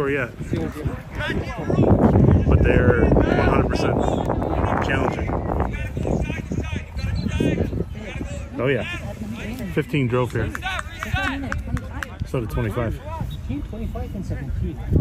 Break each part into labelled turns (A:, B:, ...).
A: hardcore, yeah. But they're 100% challenging. Oh, yeah. 15 drove here. So did 25.
B: 25
C: and 17.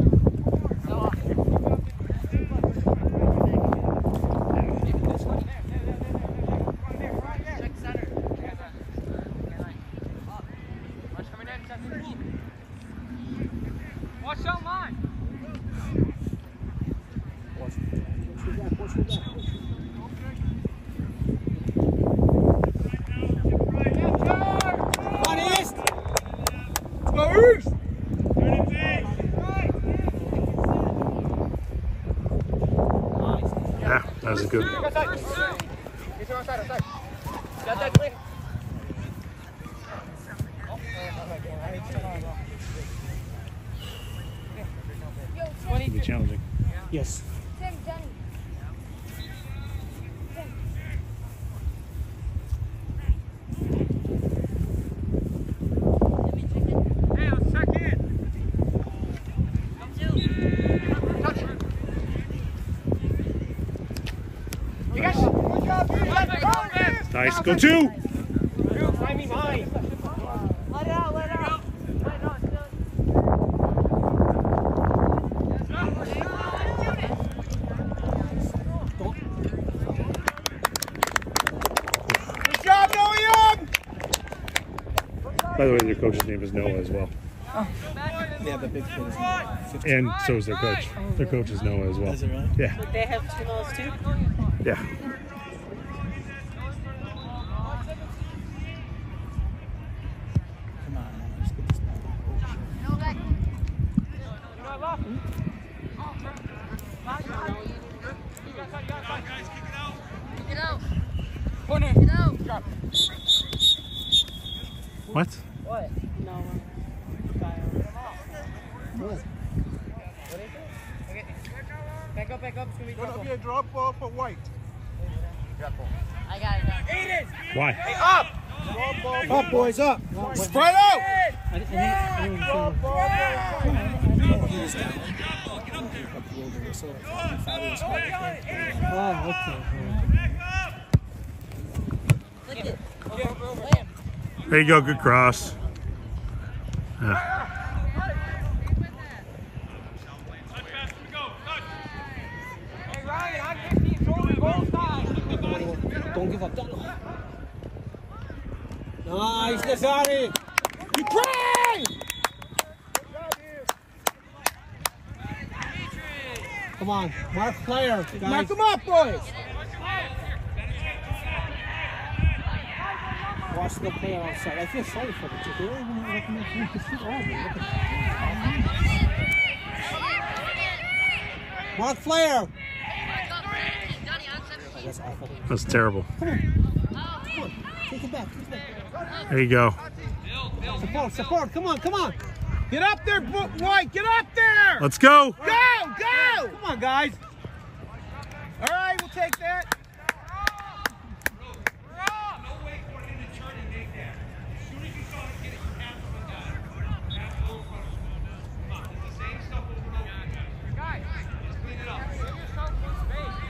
A: Yeah, that was a good. It'll be challenging.
B: Yes.
D: Hey, let's check in.
C: You guys, good job, East! Let's go East!
A: Nice. Go two.
C: I mean, mine.
D: Let it out, let it out.
C: Good job, Noah Young!
A: By the way, their coach's name is Noah as well.
B: Yeah, the big kid is
A: And so is their coach. Their coach is Noah as well.
B: Is it really?
A: Yeah.
E: They have two goals too?
A: Yeah.
B: Come on, man. Let's get this ball.
A: What?
E: What? No. Back up, back up. It's gonna be
C: Gonna
E: trouble.
C: be a drop ball for White.
E: I got it. I got it.
A: Why?
C: Up! Drop
B: Up, boys, up.
C: Spread out!
B: I didn't, I didn't, I didn't. Up. There
A: you go. Good cross. Yeah.
D: Hey, Ryan, I'm 15 short goal time.
B: Don't give up. Don't. Nice, Nazari. You pray! Come on, mark player, guys.
C: Knock them up, boys!
B: Watch the player outside. I feel sorry for the chick. They don't even let me you can all of them. Mark Flair! That's awful.
A: That's terrible.
B: Take it back. Take it back.
A: There you go.
B: Support, support. Come on, come on.
C: Get up there, White! Get up there!
A: Let's go.
C: Go! Go! Come on, guys. All right, we'll take that.
D: Guys, just clean it up. Give yourself some space.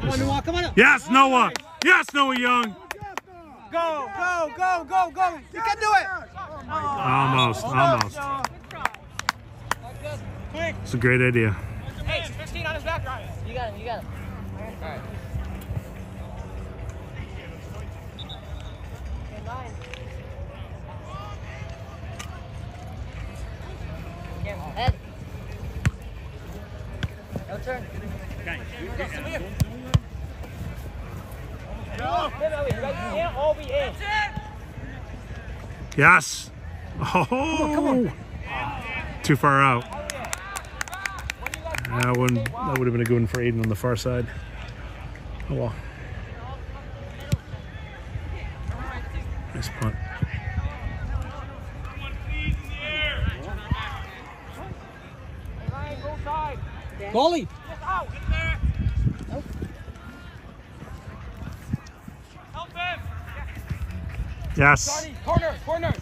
B: Come on, Noah. Come on.
A: Yes, Noah. Yes, Noah Young.
C: Go, go, go, go, go. You can do it.
A: Almost. Almost. It's a great idea.
D: Hey, 15 on his back, Ryan.
E: You got him. You got him. Okay, nine. Head. No turn.
D: You Yes. Oh, come on,
A: come on. too far out. That one, that would have been a good one for Aiden on the far side. Oh well. Nice punt.
B: Goalie.
A: Yes.
C: Corner, corner.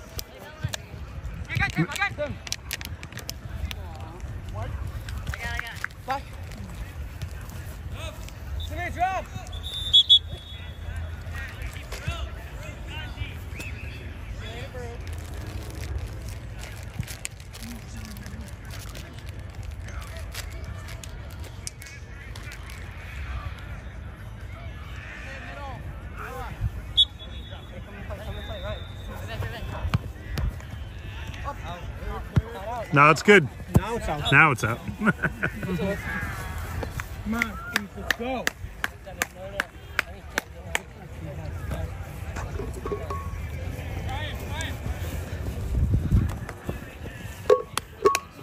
A: Now it's good.
B: Now it's out.
A: Now it's out.
C: Come on, let's go.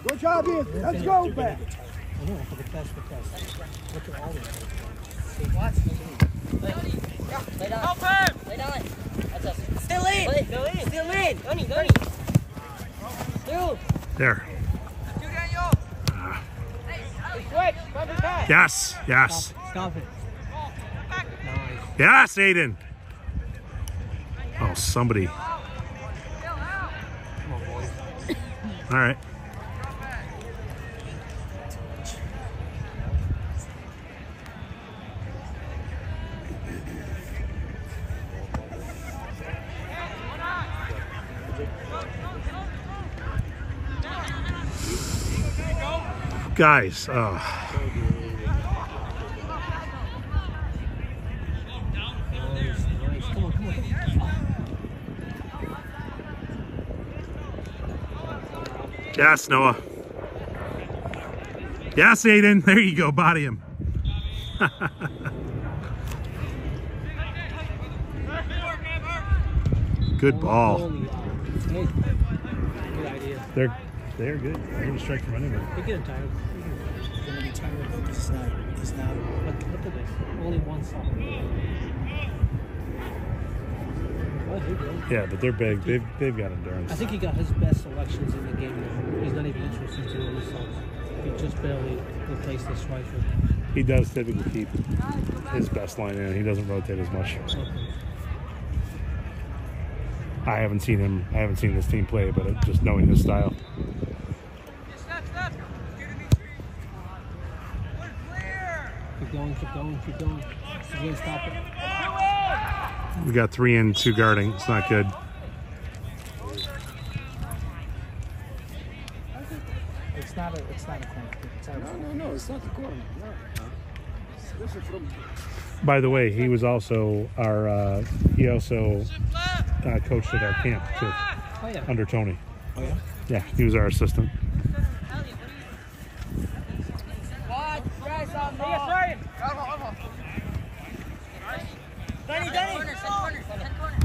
C: Good job, Ian. Let's go back.
B: I know, for the test, the test. Look at all of them.
E: Lay down.
F: Help him!
E: Lay down. That's us.
D: Still in.
E: Play. Go in.
D: Still in.
E: Donny, Donny. Dude.
A: There.
F: You, Daniel!
C: Quick, cover pass.
A: Yes. Yes.
B: Stop it. Nice.
A: Yes, Aiden. Oh, somebody.
B: Come on, boys.
A: All right. Guys, uh,
B: Nice, nice. Come on, come on, come on.
A: Yes, Noah. Yes, Aiden. There you go. Body him. Good ball. They're they're good. They're gonna strike from anywhere.
B: They're getting tired.
D: He's gonna be tired it's not. It's not.
B: Look, look at this. Only one stop.
A: Yeah, but they're big. They've they've got endurance.
B: I think he got his best selections in the game. now. He's not even interested in doing this. He just barely replaced the striker.
A: He does typically keep his best line in. He doesn't rotate as much. I haven't seen him. I haven't seen this team play, but it, just knowing his style.
F: Step, step! Get in these trees. We're clear!
B: Keep going, keep going, keep going. He's gonna stop it.
A: We got three in, two guarding. It's not good.
D: It's not a. It's not a corner. It's not
C: No, no, no, it's not the corner. No. From
A: By the way, he was also our. Uh, he also uh, coached at our camp too,
B: Oh yeah.
A: under Tony.
D: Oh yeah.
A: Yeah, he was our assistant.
D: What? Guys on
F: Hey, yes, Ryan!
D: Danny,
E: Send
D: Danny.
E: corner, send corner, send corner.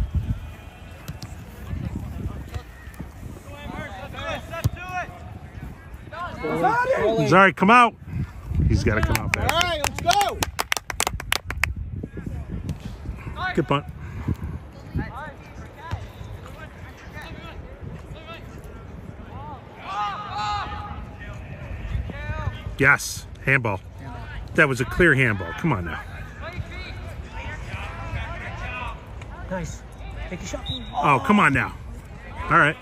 F: Let's do it!
A: Zari, come out. He's got to come out
C: All
A: fast.
C: right, let's go.
A: Good punt. Yes, handball. That was a clear handball. Come on now.
B: Nice. Take a shot.
A: Oh, come on now. All right.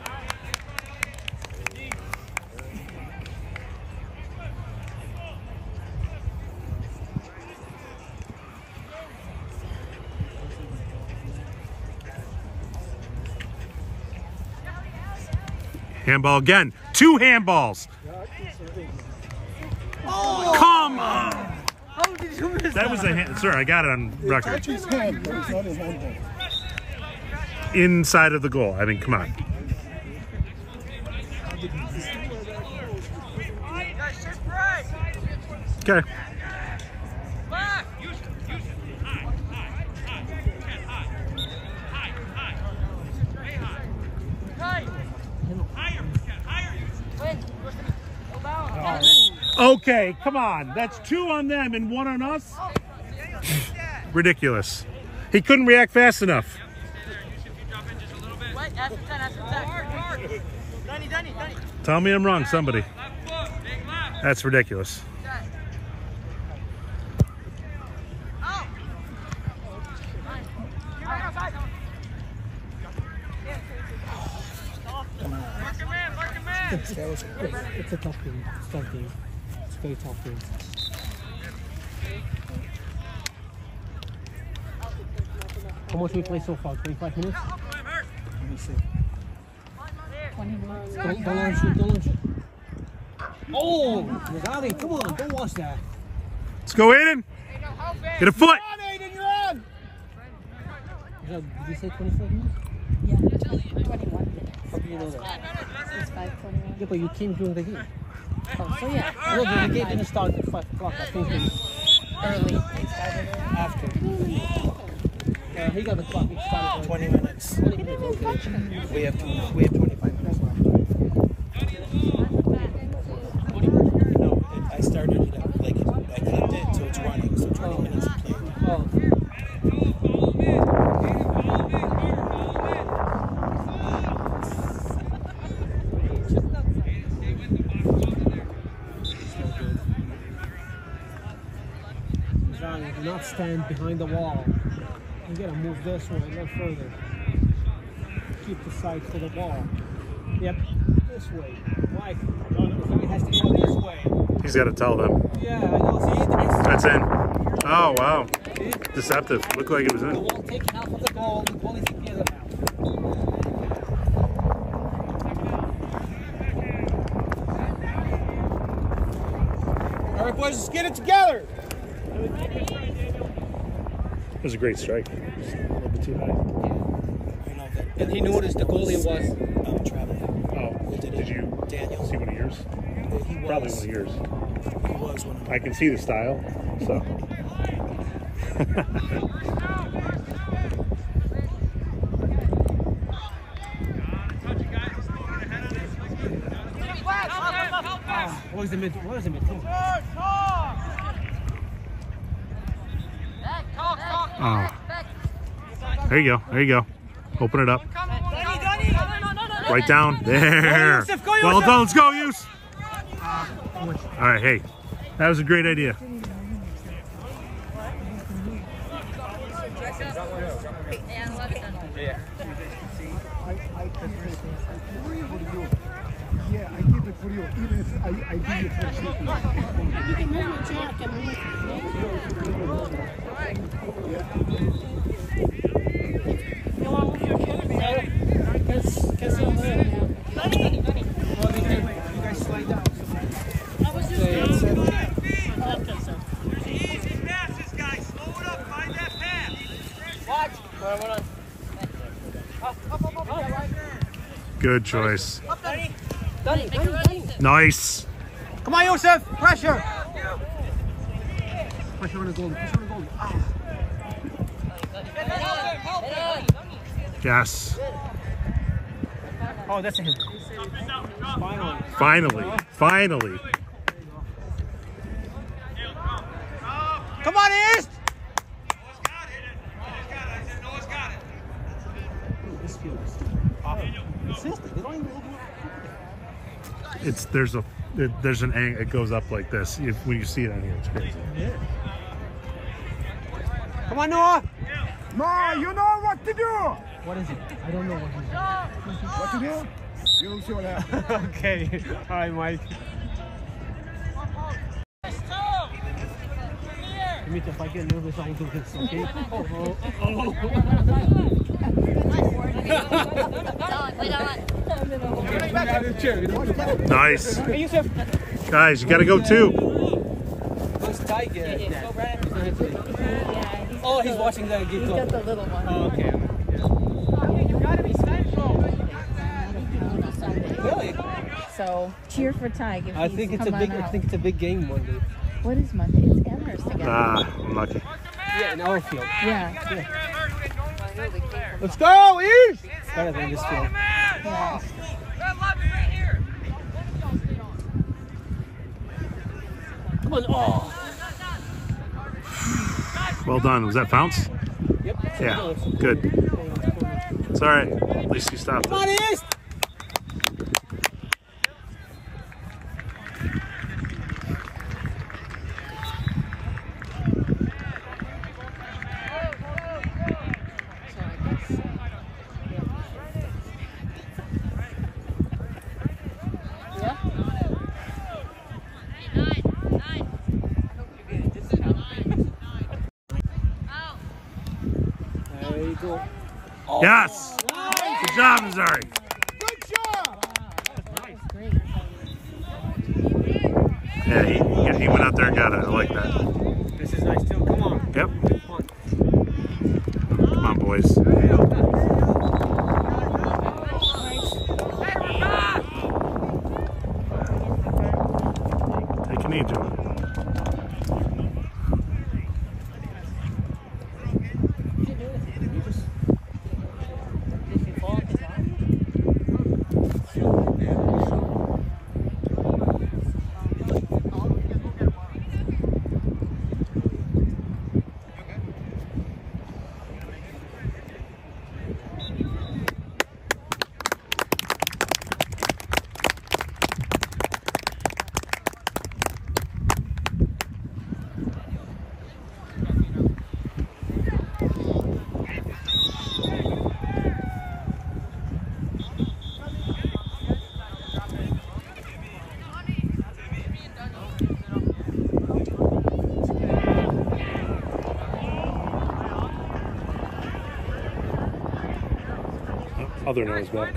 A: Handball again. Two handballs. Come on.
B: How did you miss
A: That was a hand. Sir, I got it on record.
C: His hand.
A: Inside of the goal. I mean, come on. Okay. Okay, come on. That's two on them and one on us. Ridiculous. He couldn't react fast enough. Tell me I'm wrong, somebody. That's ridiculous.
B: It's a tough game. It's a tough game. It's a very tough game. How much we play so far? 25 minutes?
D: Let me see.
B: Don't, don't launch it, don't launch it. Oh! Nagani, come on, don't watch that.
A: Let's go, Aiden. Get a foot.
D: Aiden, you're on!
B: Is Did you say 25 minutes?
G: Yeah, 21.
B: How do you know that?
G: It's 521.
B: Yeah, but you came during the game.
G: Oh, so yeah.
B: No, but the game didn't start at 5 o'clock. I think it was
G: Early. It started early.
B: after. Uh, he got the clock. It started at
D: 20 minutes.
B: 20 minutes. Okay.
D: We have, to. we have 25 minutes left. No, it, I started it, up, like, I clipped it, so it's running, so 20 minutes of playing.
B: Oh, Zion, do not stand behind the wall. You gotta move this way, a little further. Keep the side for the ball. Yep, this way. Zion has to go this way.
A: He's got to tell them.
B: Yeah, I know. See, the
A: That's in. Oh, wow. Deceptive. Looked like it was
B: The
A: in.
B: wall taking half of the ball, the ball is the other half.
D: All right, boys, let's get it together.
A: It was a great strike. Just a little bit too high.
D: I know that.
B: And he noticed the goalie was.
D: Um, traveling.
A: Oh,
D: Did
A: did you
D: Daniel.
A: see one of yours?
D: He was.
A: Probably one of yours.
D: He was one of
A: I can see the style, so.
B: What is the mid? What is the mid? Come on.
H: Back, talk, talk.
A: Oh,
H: Back.
A: There you go. There you go. Open it up. Right down. There. Well done. Let's go, Use. All right. Hey, that was a great idea.
H: And left hand.
I: Yeah, I did it for you. Even if I, I did it for you.
J: Easy passes, guys. Slow it up. Find that pass.
A: Good choice.
H: Make a release.
A: Nice.
C: Come on, Yosef! Pressure!
B: Pressure on the goalie. Pressure on the goalie. Ah.
A: Yes.
B: Oh, that's a him. Finally.
A: Finally. Finally.
C: Come on, East!
J: Noah's got it. Noah's got it. I said Noah's got it.
B: This field is consistent. They don't even look
A: It's there's a it, there's an angle it goes up like this. If when you see it on here, it's crazy.
C: Come on, Noah!
I: Ma, you know what to do.
B: What is it? I don't know what he's
I: What to do? You'll see what happens.
C: okay. All right, Mike.
B: Dimitri, if I get nervous, I will do this, okay? Oh, oh,
H: Down, play down.
C: Back out of the chair.
A: Nice, guys. You got to go too.
B: What's Ty get? He's not here today. Oh, he's watching the game.
G: He's got the little one.
B: Oh, okay. Really?
G: So cheer for Ty.
B: I
G: he's
B: think it's a big.
G: on
B: I
G: out.
B: think it's a big game Monday.
G: What is Monday? It's Amherst again.
A: Ah, I'm lucky.
B: Yeah, in our field.
G: yeah.
C: Let's go, East!
B: Better than this field.
G: yeah.
J: That love is right here.
B: Come on. Oh.
A: Well done. Was that bounce?
B: Yep.
A: Yeah. Good. It's all right. At least you stopped
C: Come on. East!
A: Yes. Good job, Missouri.
C: Good job.
G: Great.
A: Yeah, he, yeah, he went out there and got it. I like that.
B: This is nice too. Come on.
A: Yep.
B: Come on.
A: Come on, boys. Take an knee, Joe. Other nose back.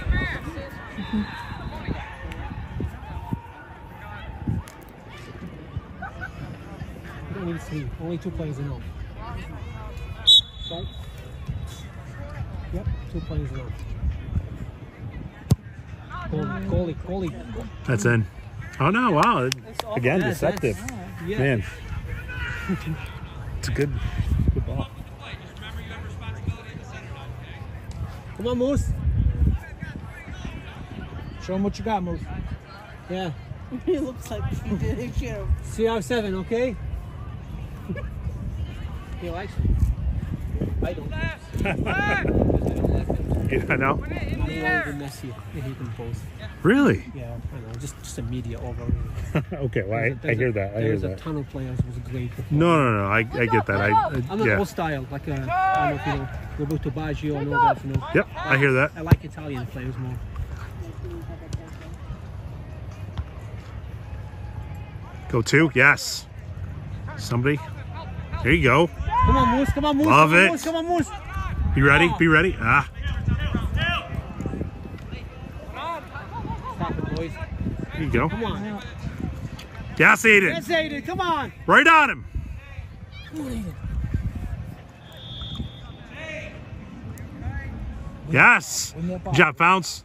B: You don't need three. Only two players. Right? Yep, two players enough. Goalie, goalie, goalie.
A: That's in. Oh no! Wow. Again,
B: Yes,
A: deceptive.
B: Yeah.
A: Man, it's a good, good ball.
J: Just remember you have responsibility at the center now, okay?
B: Come on, Moose.
C: Show him what you got, Moose.
B: Yeah.
D: He looks like he did his share.
B: CR7, okay? he likes it. I don't.
A: Yeah, I know.
B: I don't want to be messy. I hate them both.
A: Really?
B: Yeah, I know. Just, just a media over.
A: okay. Well, I, I hear that. I hear that.
B: There's a
A: that.
B: ton of players who was great.
A: No, no, no. I, I get that. I, I
B: I'm not
A: yeah.
B: old style, like uh, I don't know if you know Roberto Baggio and all that. You know,
A: Yep. I hear that.
B: I like Italian players more.
A: Go two. Yes. Somebody. There you go.
B: Come on, Moose. Come on, Moose.
A: Love
B: come on,
A: it.
B: Moose. Come on, Moose.
A: Be ready. Be ready. Ah.
B: Stop it, boys.
A: There you go.
B: Come on.
A: Yes, Aiden.
B: Yes, Aiden. Come on.
A: Right on him. Yes. Good job, Bounce.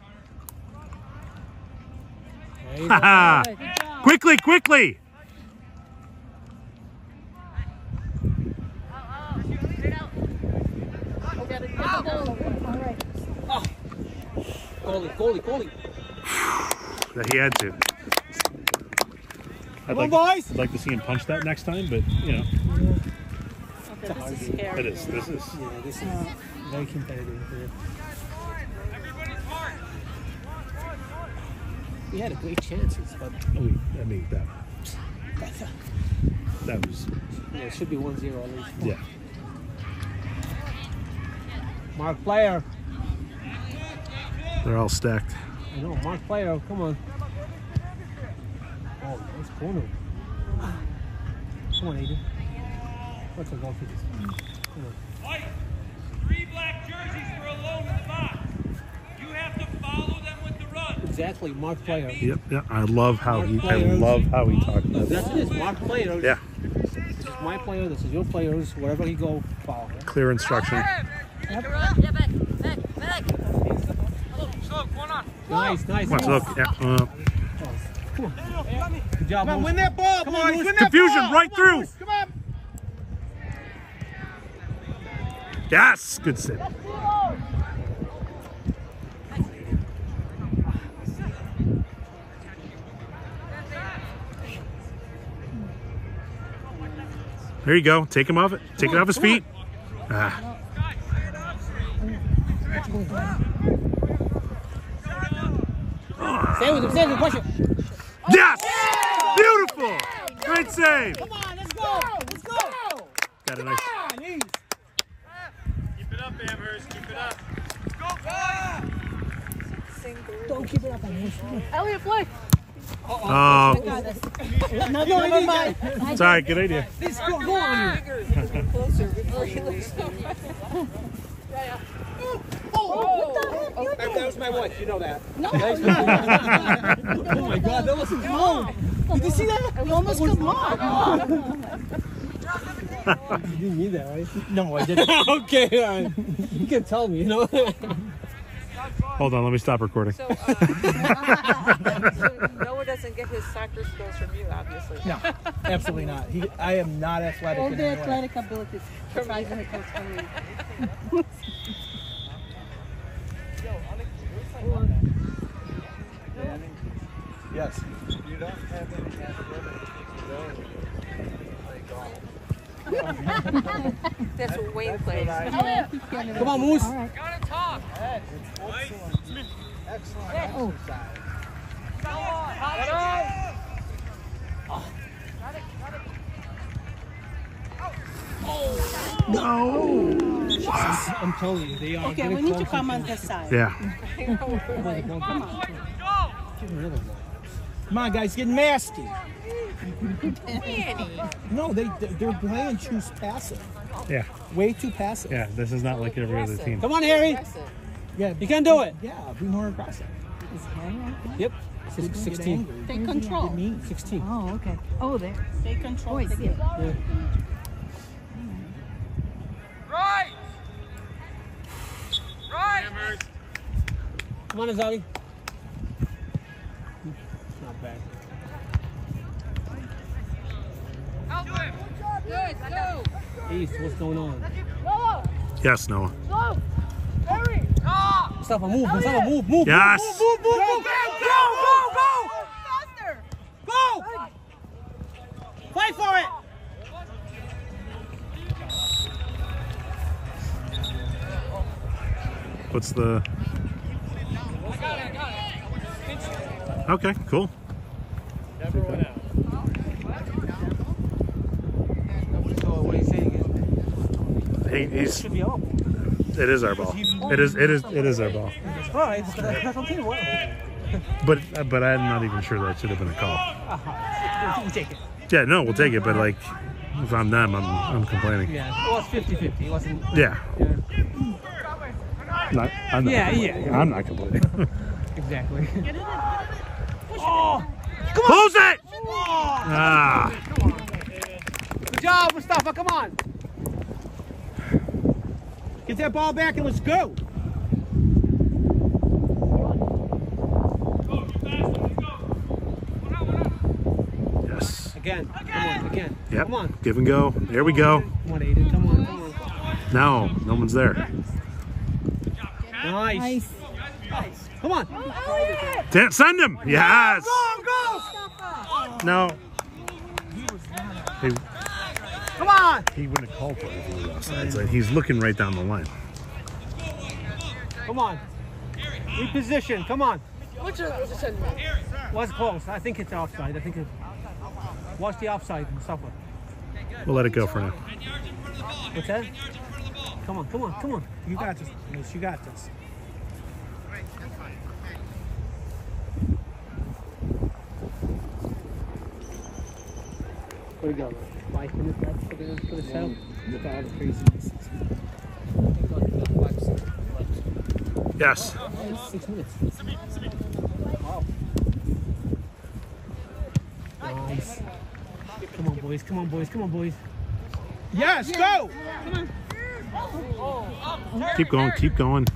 A: Quickly, quickly. That he had to. I'd
C: Come
A: like,
C: on, boys.
A: I'd like to see him punch that next time, but you know,
D: This is scary.
A: it is. This is.
B: Yeah, this is very competitive. Yeah.
J: Everybody's marked.
B: We had a great chances, but
A: Oh, I mean that. That was.
B: yeah, it should be 1-0 at least.
A: Yeah.
B: Mark player.
A: They're all stacked.
B: I know, Mark player. Come on. Oh, nice corner. Come on, Aiden. What's a goal for this? Come on.
J: White, three black jerseys for a loan in the box. You have to follow them with the run.
B: Exactly, Mark player.
A: Yep. Yeah. I love how he. I love how he talked about
B: That's
A: that.
B: it is, Mark player.
A: Yeah.
B: This is my player, this is your players. Wherever he go, follow him.
A: Clear instruction.
H: Yeah, back, back, back.
J: Slow, going on.
B: Nice, nice.
A: Watch. Look. Yeah. Uh,
B: Good job,
C: Come on, win that ball,
B: Come
C: boys.
B: Moose.
C: Win that
A: Confusion
C: ball.
A: right
C: Come on,
A: through.
C: Moose. Come on.
A: yes. Good save. There you go. Take him off it. Take it off his feet. Ah.
B: Stay with him, stay with him, push it.
A: Yes! Beautiful! Great save!
C: Come on, let's go. Let's go.
A: Got a nice.
C: Come on, easy.
J: Keep it up, Amherst. Keep it up.
B: Don't keep it up on him.
H: Elliot, play.
A: Oh,
B: No, no, never mind.
A: it's all right. Good idea.
B: This go, go on you.
D: Closer before he looks.
C: That, that was my wife. You know that.
B: Oh my god, that was no.
G: Did you see that? We almost come on.
B: You didn't mean that, right?
C: No, I didn't.
B: okay, all right. you can tell me, you know.
A: Hold on, let me stop recording.
E: So, uh, so Noah doesn't get his soccer skills from you, obviously.
C: No, absolutely not. He, I am not athletic.
G: All
C: in
G: the
C: any way.
G: athletic abilities. Besides when it comes from me.
C: Yes.
E: That's what Wayne plays.
B: Come on, Moose.
G: All right.
J: Gotta talk.
G: Oh,
B: I'm telling you, they are.
D: Okay, we need to come on this side.
A: Yeah.
B: Come on. Give him another one.
C: Come on, guys, get nasty. No, they they're playing choose passive.
A: Yeah.
C: Way too passive.
A: Yeah. This is not like every other team.
B: Come on, Harry.
C: Yeah,
B: You can do it.
C: Yeah, be more aggressive.
G: is Harry right?
B: Yep.
C: Don't
B: 16.
C: angry.
D: Take control.
B: 16.
G: Oh, okay. Oh, there.
D: Take control.
G: Oh, I see it.
J: Right. Right.
B: Come on, Azali. East, what's going on?
A: Yes, Noah.
J: Talk.
B: Mustafa, move. Mustafa, move. Move.
A: Yes.
B: Move, move, move, move. Go, go, go.
D: Faster.
B: Go. Fight for it.
A: What's the? Okay, cool.
B: So what he's saying is,
A: He, he's.
B: should be up.
A: It is our ball. It is. It is. It is our ball.
B: All right, that's what I'm saying.
A: But but I'm not even sure that should have been a call.
B: Uh-huh. You take it.
A: Yeah, no, we'll take it. But like, if I'm them, I'm I'm complaining.
B: Yeah, it was 50-50. It wasn't.
A: Yeah.
B: Yeah,
A: Not, I'm not
B: Yeah,
A: complaining.
B: yeah.
A: I'm not complaining.
B: exactly.
A: Close it. Ah.
B: Good job, Mustafa. Come on.
C: Get that ball back and let's go.
A: Yes.
B: Again. Come on. Again.
A: Yep.
B: Come on.
A: Give and go. There we go.
B: Come on, Aiden. Come on. Come on.
A: No, no one's there.
B: Nice.
G: Nice.
B: Come on.
A: Oh, Ta- Send him. Yes.
B: Go, go.
A: No. He,
B: Come on.
A: he wouldn't have called for it if he was. Like he's looking right down the line.
B: Come on. Reposition. Come on. Was close. I think it's offside. I think it's. Watch the offside, Mustafa.
A: We'll let it go for now.
B: What's that? Come on. Come on. Come on.
C: You got this. You got this.
B: Where do you go? Five minutes left for the for the setup.
C: Look at all the craziness.
A: Yes.
B: Six minutes. Wow. Nice. Come on, boys. Come on, boys. Come on, boys.
C: Yes, go.
A: Keep going. Keep going.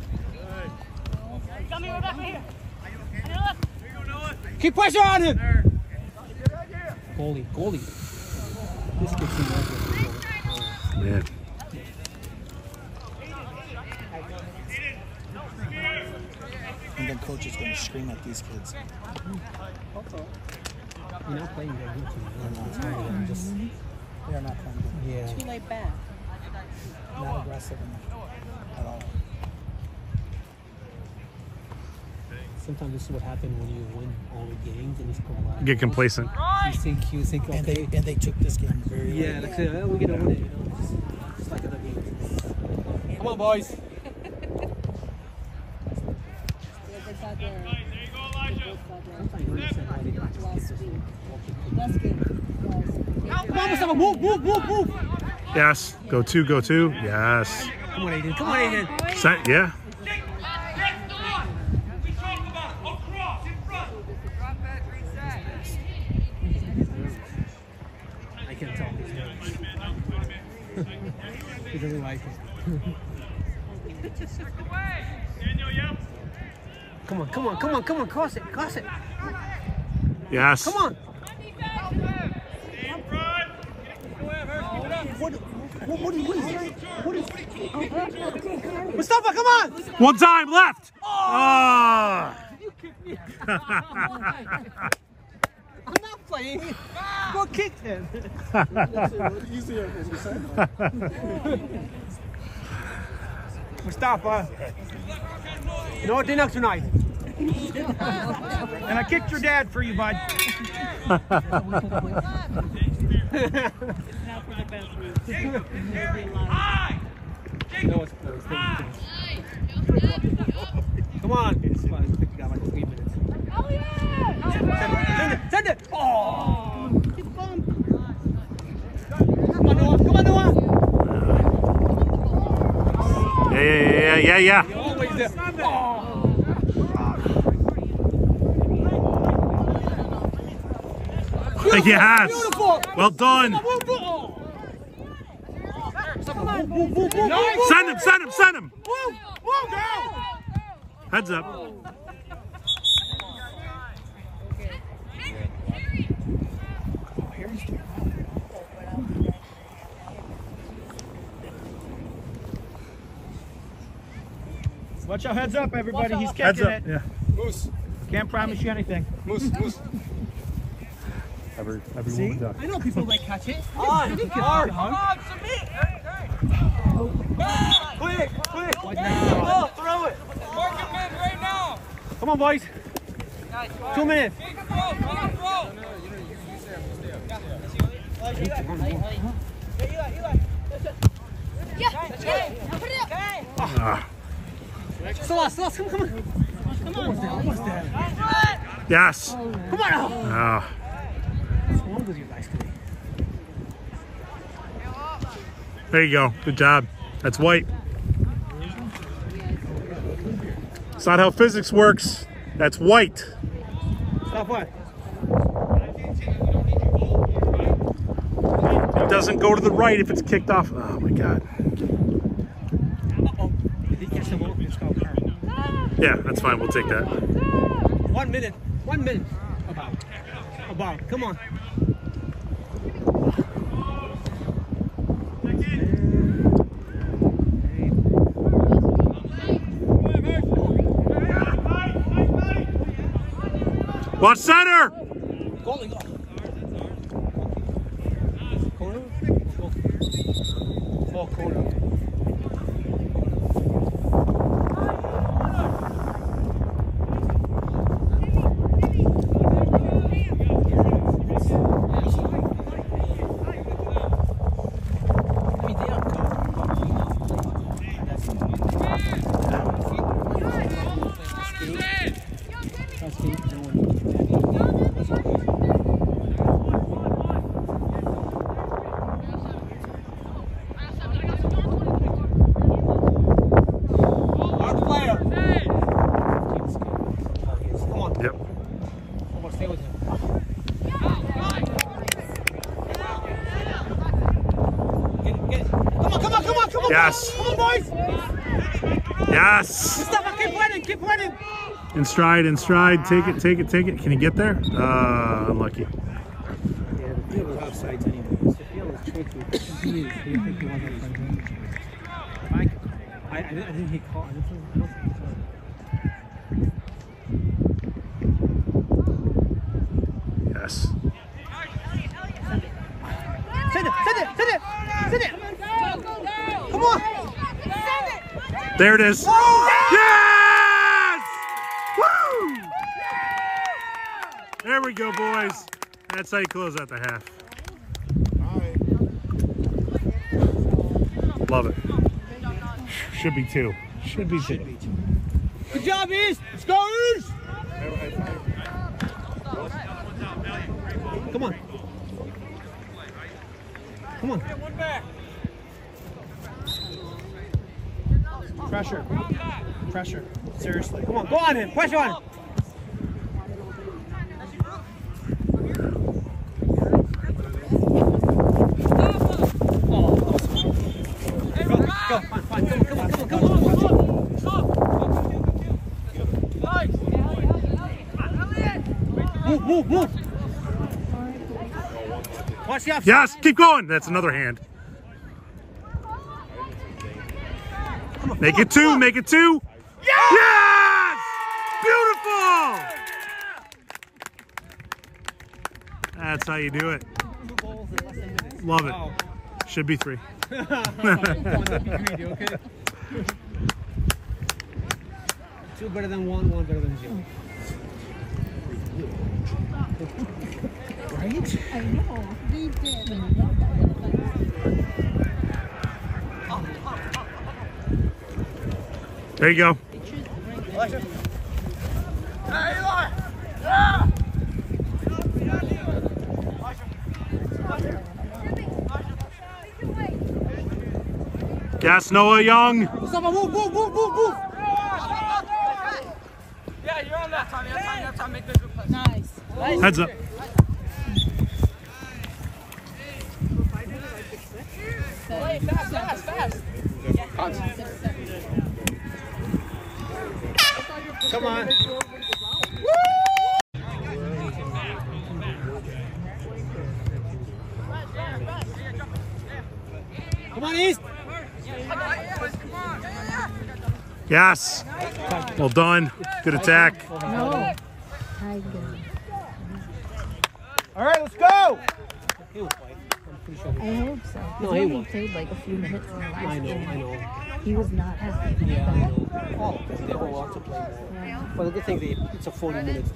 B: Keep pressure on him. Goalie, goalie. This seems like it.
A: Man.
C: And then coach is going to scream at these kids.
B: You're not playing very good
C: They're
B: tonight.
C: not,
B: I'm just,
C: they're not playing good.
B: yeah.
D: Too laid back.
C: Not aggressive enough at all.
B: Sometimes this is what happens when you win all the games and you score a lot.
A: Get complacent.
B: You think, you think,
C: And they and they took this game very
B: Yeah,
C: late.
B: like I said, oh, we get to win it. You know? just, just like other games. Come on, boys.
A: Yes. Go two. Go two. Yes.
B: Come on, Aiden. Come on, Aiden.
A: Set, yeah.
J: Get on! We talk about across, in front.
B: I can tell he's nervous. he doesn't like it. Come on, come on, come on, come on, cross it, cross it.
A: Yes.
B: Come on. Mustafa, come on!
A: One time left. Ah.
B: I'm not playing. Go kick him.
I: Easier than you said.
C: Mustafa.
B: No dinner tonight.
C: And I kicked your dad for you, bud.
B: No, it's close. Come on. It's fine. You got like three minutes. Send it. Send it. Oh. Keep going. Come on, Noah. Come on, Noah.
A: Yeah, yeah, yeah, yeah, yeah.
B: You're always there. Oh.
A: Yes.
B: Beautiful.
A: Well done.
B: Nice.
A: Send him, send him, send him.
B: Move, move, go.
A: Heads up.
C: Watch out, heads up, everybody. He's
A: Heads
C: kicking
A: up.
C: it.
A: Yeah.
I: Moose,
C: Can't promise you anything.
I: moose, moose.
A: Every, every
C: See?
A: woman duck.
B: I know people that catch it.
C: On,
B: Think it's
C: hard,
B: hard,
C: on, submit. Quick, quick. Oh, throw it.
J: Mark him in right now.
B: Come on, boys. Two minutes.
J: Take a throw, take a throw.
A: Ah.
B: Salah, Salah, come, come on. Almost there, almost there.
A: Yes.
B: Come on now. With you guys today?
A: There you go. Good job. That's white. It's not how physics works. That's white.
B: Stop what?
A: It doesn't go to the right if it's kicked off. Oh my god.
B: Uh-oh. Did he catch the ball? It's called car.
A: Yeah, that's fine. We'll take that.
B: One minute. One minute. About. About. Come on.
A: Watch center
B: go. Corner? Oh, corner. Hard player. Come on.
A: Yep.
B: Come on, stay with him. Get, get it. Come on, come on, come on, come on.
A: Yes.
B: Come on, boys.
A: Yes.
B: Mustafa, keep running, keep running.
A: In stride, in stride. Take it, take it, take it. Can you get there? Uh, unlucky.
B: Yeah, the field is offsides anyway. The field is tricky. I, I, didn't, I didn't hit call. I didn't think, I don't think he called.
A: Yes.
B: Send it, send it, send it, send it. Come on.
A: There it is. Yes! Woo! There we go, boys. That's how you close out the half. Love it. Should be two. Should be two.
B: Good job, East. Let's go, East. Come on. Come on. Pressure. Pressure. Seriously. Come on, go on him. Pressure on him. Move, move, move. Watch the outside.
A: Yes, keep going. That's another hand. Make it two, make it two. Yes! Beautiful! That's how you do it. Love it. Should be three.
B: Come on, don't be greedy, okay? Two better than one, one better than zero. Right?
G: I know. They did.
A: There you go. Yes, Noah Young.
B: Move, move, move.
J: Yeah, you're on that time. On time. On time. Play.
G: Nice.
A: Heads up.
J: Fast, fast, fast.
B: Come on. Come on, East.
A: Yes. Well done. Good attack.
G: No.
B: All right, let's go. I'm pretty sure.
G: I hope so.
B: No,
G: he
B: he
G: only
B: won't.
G: played like a few minutes in the last
B: I know,
G: game.
B: I know.
G: He was not happy.
B: Yeah, I know. Oh, because they have a lot But the good thing, they, it's a 40 minutes.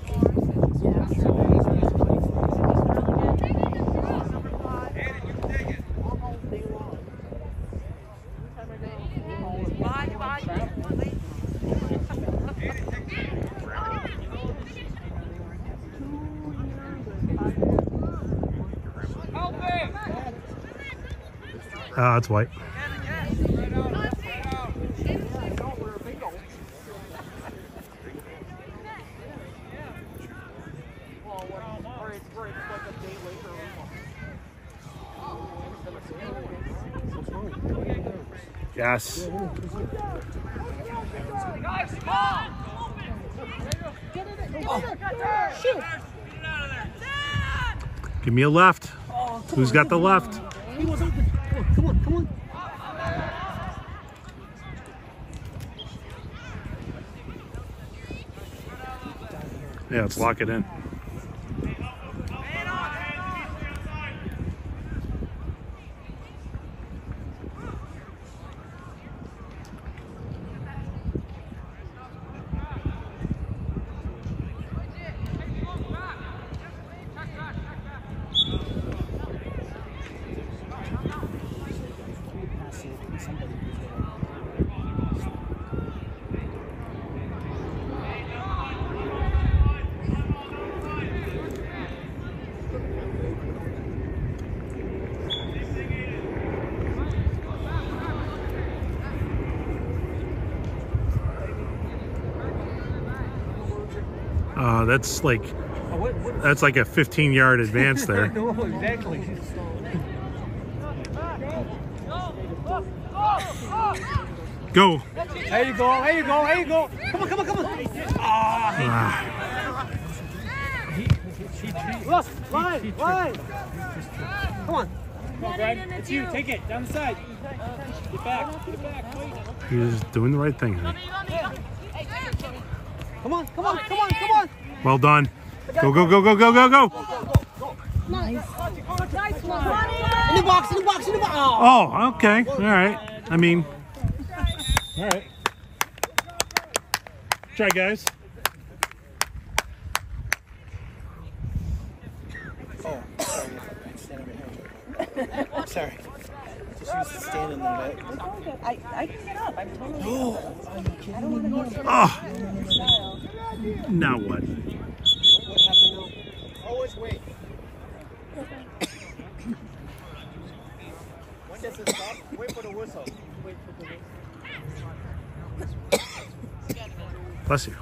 A: Ah, that's white. Yes. Give me a left. Who's got the left?
B: He was open. Come on, come on.
A: Yeah, let's lock it in. Uh, that's like
B: Oh, what, what?
A: that's like a 15 yard advance there.
B: no, exactly.
A: Go.
B: There you go, there you go, there you go. Come on, come on, come on.
A: Ah,
B: Look, line, line. Come on. Come on, Brian. It's you, take it, down the side. Get back, get back, wait.
A: he's doing the right thing.
B: Come on, come on, come on, come on.
A: Well done. Go, go, go, go, go, go, go.
G: Nice.
B: In the box, in the box, in the box. Oh.
A: Oh, okay. All right. I mean, all right. Try, guys.
D: Oh, sorry. Stand over here. Sorry. Just used to stand in the net.
E: I, I can get up. I'm totally.
D: No. Are you kidding me?
A: Oh, now what?
D: What happened now? Always wait. when does it stop? Wait for the whistle. Wait for
A: Bless you.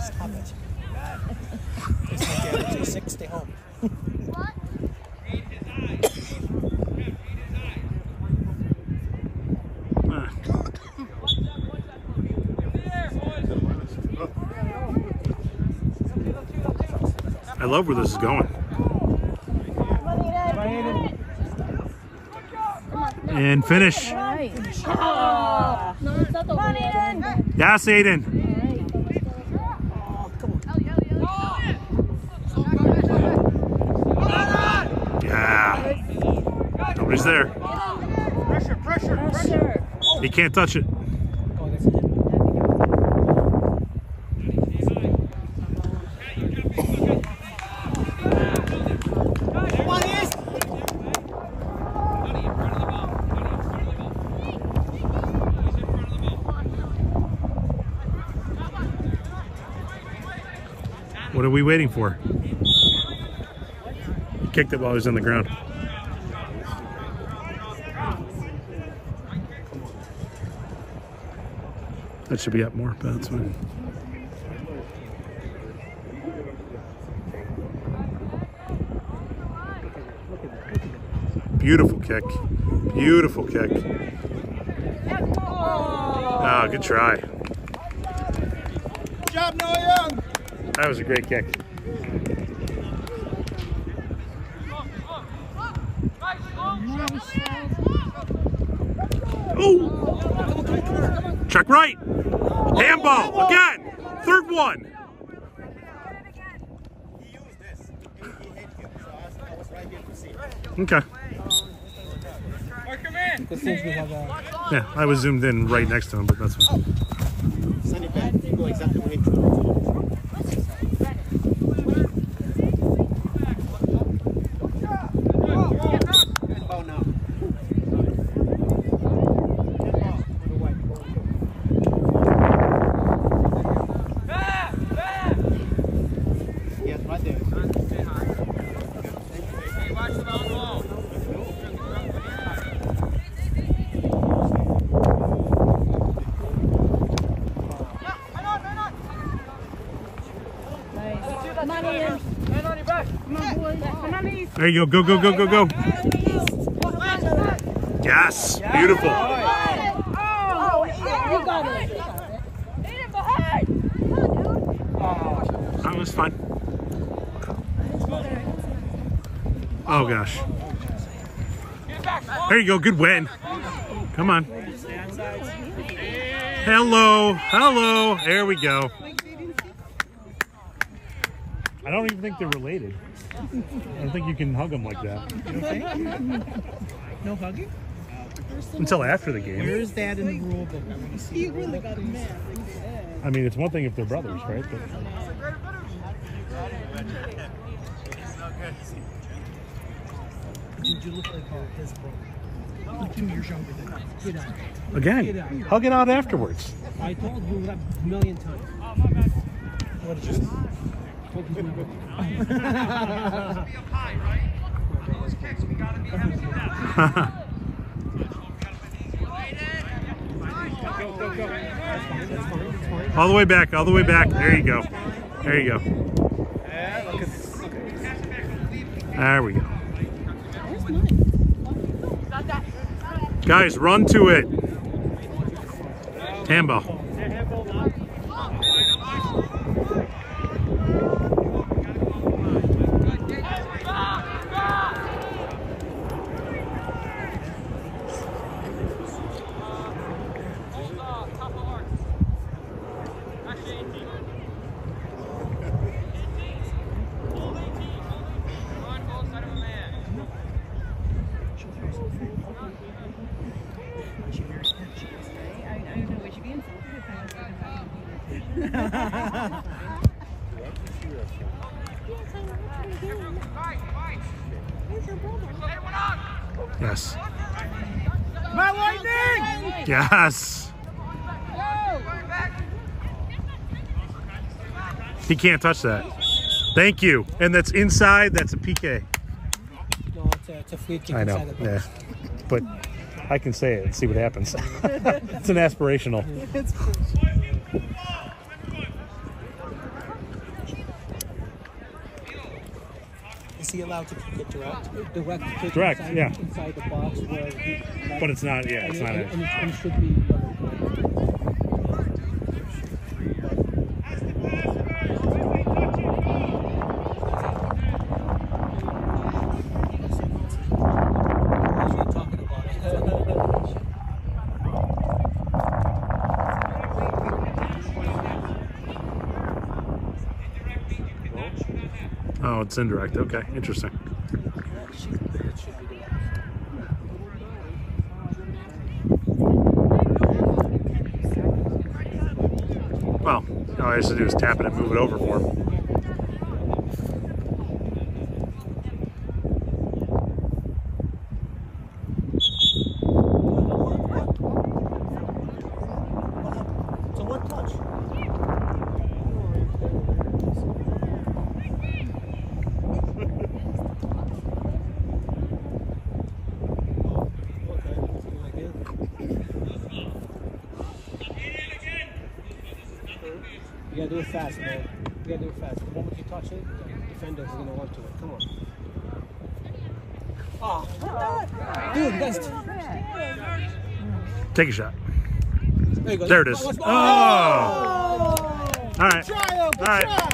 D: Stop it. It's six. Stay home.
A: I love where this is going. And finish.
H: Right. Oh. No, it's not the one.
A: Yes, Aiden. Yeah. Nobody's there.
C: Pressure, pressure,
H: Pressure.
A: He can't touch it.
B: Oh, that's it.
C: Come on, East.
A: What are we waiting for? He kicked it while he was on the ground. That should be up more, but that's fine. Beautiful kick. Beautiful kick. Ah, good try.
C: Good job, Noah Young.
A: That was a great kick. Check right. Handball again. Third one. Okay. Yeah, I was zoomed in right next to him, but that's fine.
D: Send it back. You go exactly where he threw it. Ball now. Yes, right there.
C: Hey, watch the ball wall.
H: Nice. Come on, Ian.
C: Hand on your back.
H: Come on, boys. Come on, East.
A: There you go. Go, go, go, go, go. Yes. Beautiful.
H: Oh.
A: That was fun. Oh, gosh. There you go. Good win. Come on. Hello. Hello. There we go. I don't even think they're related. I don't think you can hug them like that.
D: You don't think? No hugging?
A: Until after the game.
D: Where's that in the rule book? I want to see. He really got mad.
A: I mean, it's one thing if they're brothers, right? But
D: Dude, you look like uh, his brother. Like two years younger than him. Get out.
A: again, hug it out afterwards.
B: I told you that a million times.
D: What did you
A: All the way back, all the way back. There you go. There you go. There we go. Guys, run to it. Handball. can't touch that. Thank you. And that's inside. That's a PK.
B: No, it's a, it's a free kick
A: I know. Yeah. But I can say it and see what happens. it's an aspirational.
D: Is he allowed to kick it direct?
B: Direct.
A: direct.
B: Inside,
A: yeah.
B: Inside the box where he, like,
A: but it's not. Yeah. It's
B: and,
A: not.
B: And, it, and it should be.
A: Oh, it's indirect. Okay, interesting. Well, all I has to do is tap it and move it over for him.
D: So one touch.
B: Okay, something like that. You gotta do it fast, man. You gotta do it fast. The moment you touch it, the defender's gonna run to it. Come on. Oh, dude, that's.
A: Take a shot.
B: There.
A: There it is. Oh. All right. All right.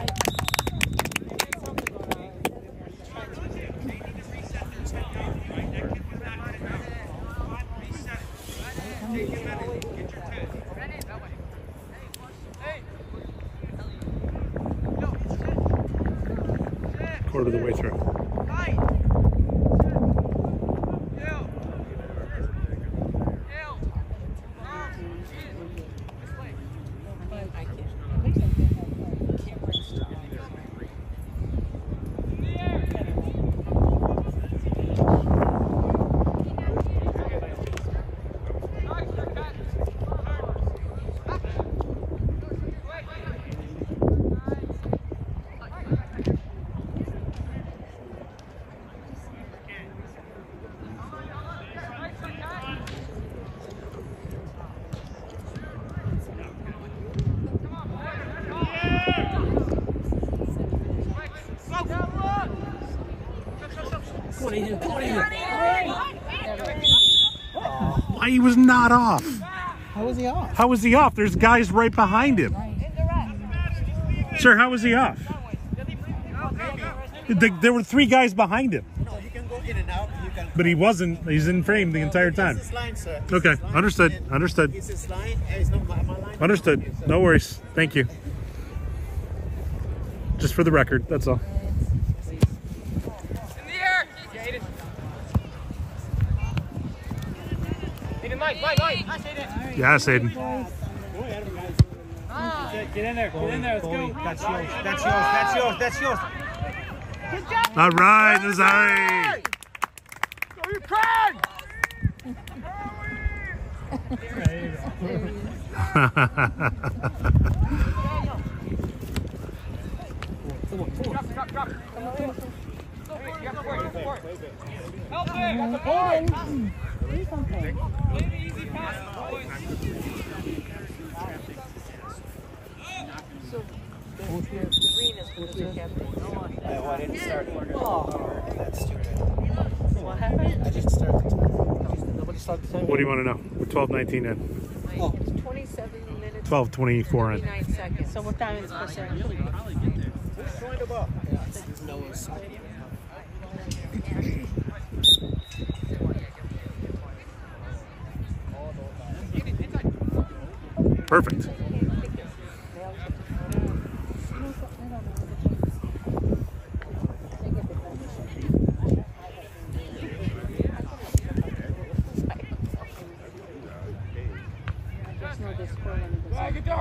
A: Not off?
D: How was he off?
A: How was he off? There's guys right behind him. Sir, how was he off? The- There were three guys behind him,
D: No, he can go in and out. You can.
A: but he wasn't. He's in frame the entire time.
D: Line,
A: Okay, understood, understood.
D: Line. and It's not my, my line.
A: Understood. No worries. Thank you. Just for the record, that's all.
J: In the air. Jaden. Aiden, Mike, Mike, Mike. Nice, Aiden.
A: Yes, Aiden.
C: Get in there. Get in there. Let's go. That's yours. That's yours. That's yours. That's yours.
A: All right, Nazari.
C: Go Ukraine!
B: Come on, come.
J: Drop, drop. You have to work, you have to work. Help it.
H: Aiden, do something.
J: Play the easy pass, boys.
E: Green is going to be captain.
D: Oh, I didn't start.
B: Oh,
D: That's stupid.
E: What happened?
D: I just started.
B: nobody started the time.
A: What do you want to know? We're 12 19 in.
B: Oh.
E: It's 27 minutes
A: 12 24 in.
E: 39 seconds.
H: So what time is it?
D: Join the ball. Yeah, it's, it's Noah's.
A: Perfect.
H: There's no discord on the
J: Flag it down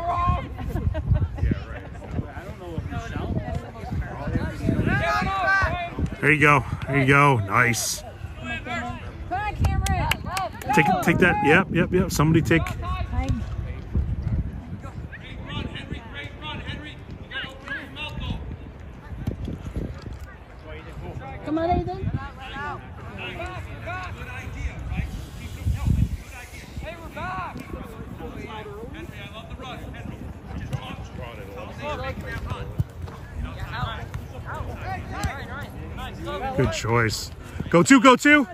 J: wrong.
A: There you go. There you go. Nice.
H: Come on, Cameron.
A: Take it. Take that. Yep. Yep. Yep. Somebody take.
H: Hi.
J: Great run, Henry. Great run, Henry. You got to open his mouth, though.
H: Come on, Aiden.
J: Back, we're back. Good idea, right? Keep them helping. Good idea. Hey, we're back. Henry, I love the run. Henry. Just run. Tell them they make that run. You know, out. Out. All right, all right. Nice.
A: Good choice. Go two, go two.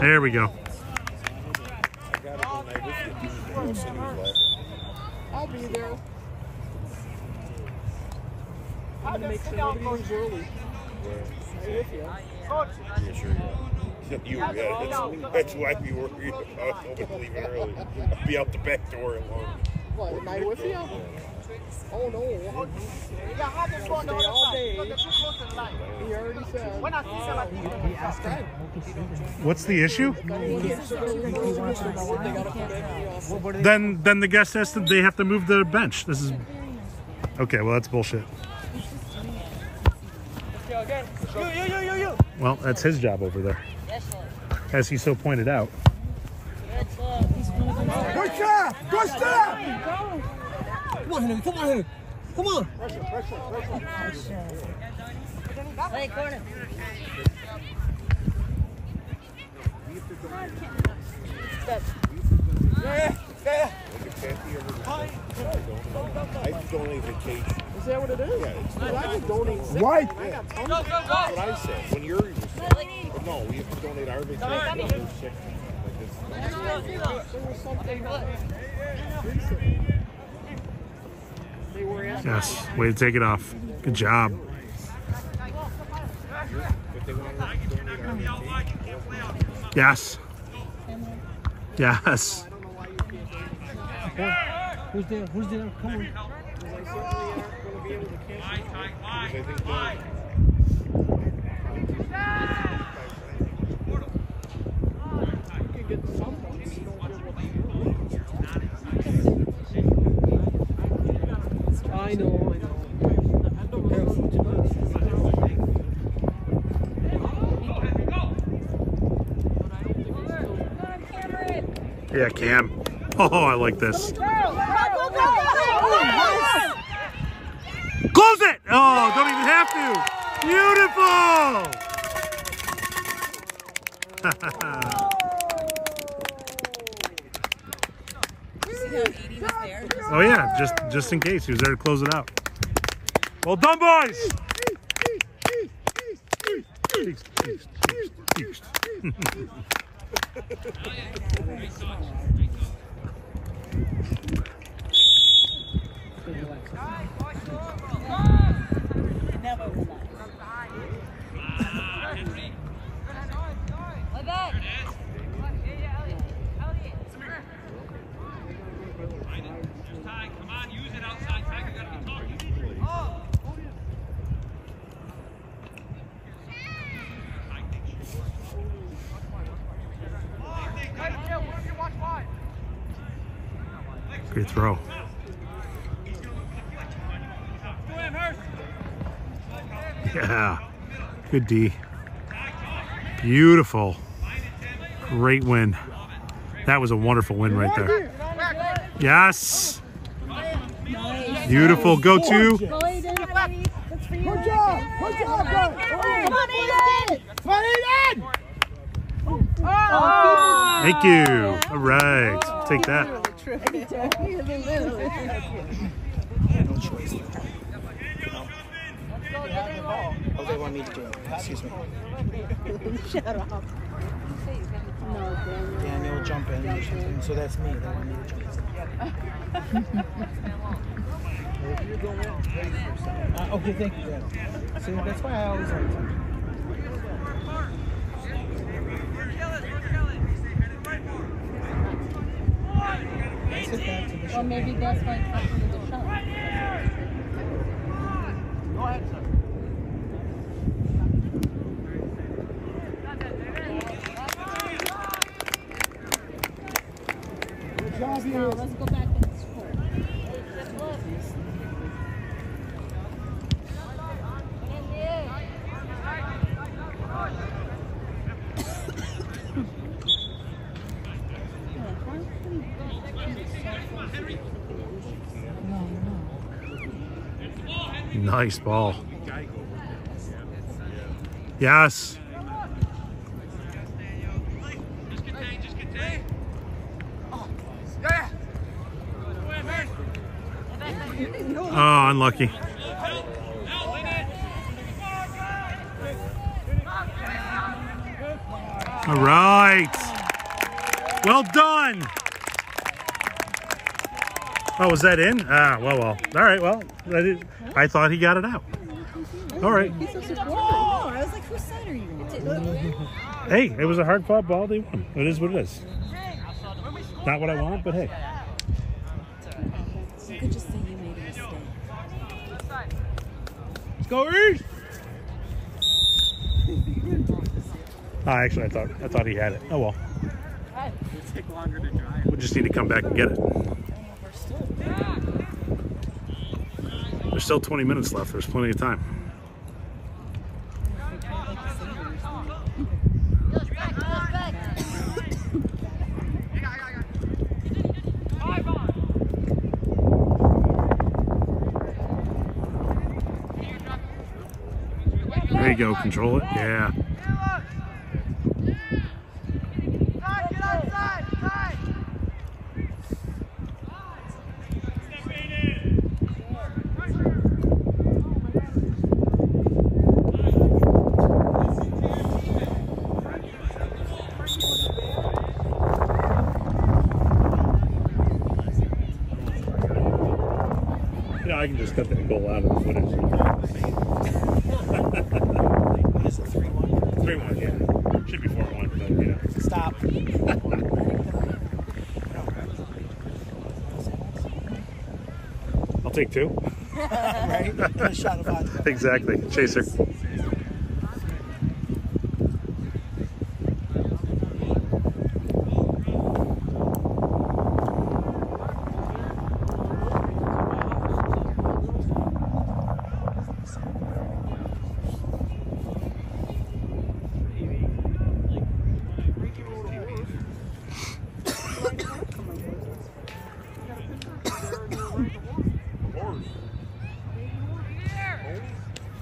A: There we go.
E: I'll be there. I'm gonna make sure nobody leaves early. Stay with.
K: Yeah, sure. You, yeah, that's, that's why we were worried about nobody leaving early. I'd be out the back door alone.
E: What, am I with you? Oh no. Day. He already said.
B: He asked him what to do.
A: What's the issue? Then then the guest has to they have to move the bench. This is Okay, well that's bullshit. Well, that's his job over there. As he so pointed out.
E: Good job! Good job!
B: Come on, Henry. Come on, Henry. Come on.
H: Hey, corner.
K: I donate vacation.
E: Is that what it is?
K: Yeah, it's
E: Dude, I donate.
C: White.
K: That's what I said. When you're but no, we have to donate our vacation. when you're sick. Like it's-
E: There was something recently. They were asking.
A: Yes, way to take it off. Good job. Yes. Yes.
B: Who's there? Who's there? Come on.
E: You ones. You don't get what
B: I know, I know.
A: Yeah, Cam. Oh, I like this. Close it! Oh, don't even have to. Beautiful! oh yeah, just just in case he was there to close it out. Well done, boys.
L: Ty, come on, use it outside. Tiger gotta be talking.
A: Great throw. Yeah. Good D. Beautiful. Great win. That was a wonderful win right there. Yes. Beautiful. Go to. Thank you. All right. Take that.
D: Oh, they want me to do it. Excuse me.
H: Shut up. No, Daniel.
D: Daniel, jump in or something. So that's me. They want me to jump in. Uh, okay, thank you, Dad. See, that's why I always like to. Sit back to the
H: Well, maybe that's why it's happening to the shop.
C: Good job,
H: Now,
C: you.
H: let's go back and score.
A: Nice ball. Yes.
L: Hurst.
A: unlucky. All right. Well done. Oh, was that in? Ah, well, well. All right, well, I, did, I thought he got it out. All right.
H: He's. I was like, whose side are you on?
A: Hey, it was a hard fought ball. They won. It is what it is. Not what I want, but hey.
H: You could just say you made a mistake.
C: Let's go East.
A: Oh, actually, I thought I thought he had it. Oh well.
C: It'll take longer to drive.
A: We just need to come back and get it. There's still 20 minutes left. There's plenty of time. There you go. Control it. Yeah. Yeah, I can just cut that goal out of the footage.
C: Is it 3 1?
A: Three one, yeah. Should be four one, but you know.
C: Stop.
A: I'll take two.
C: right? Shot of vodka.
A: Exactly. Chaser.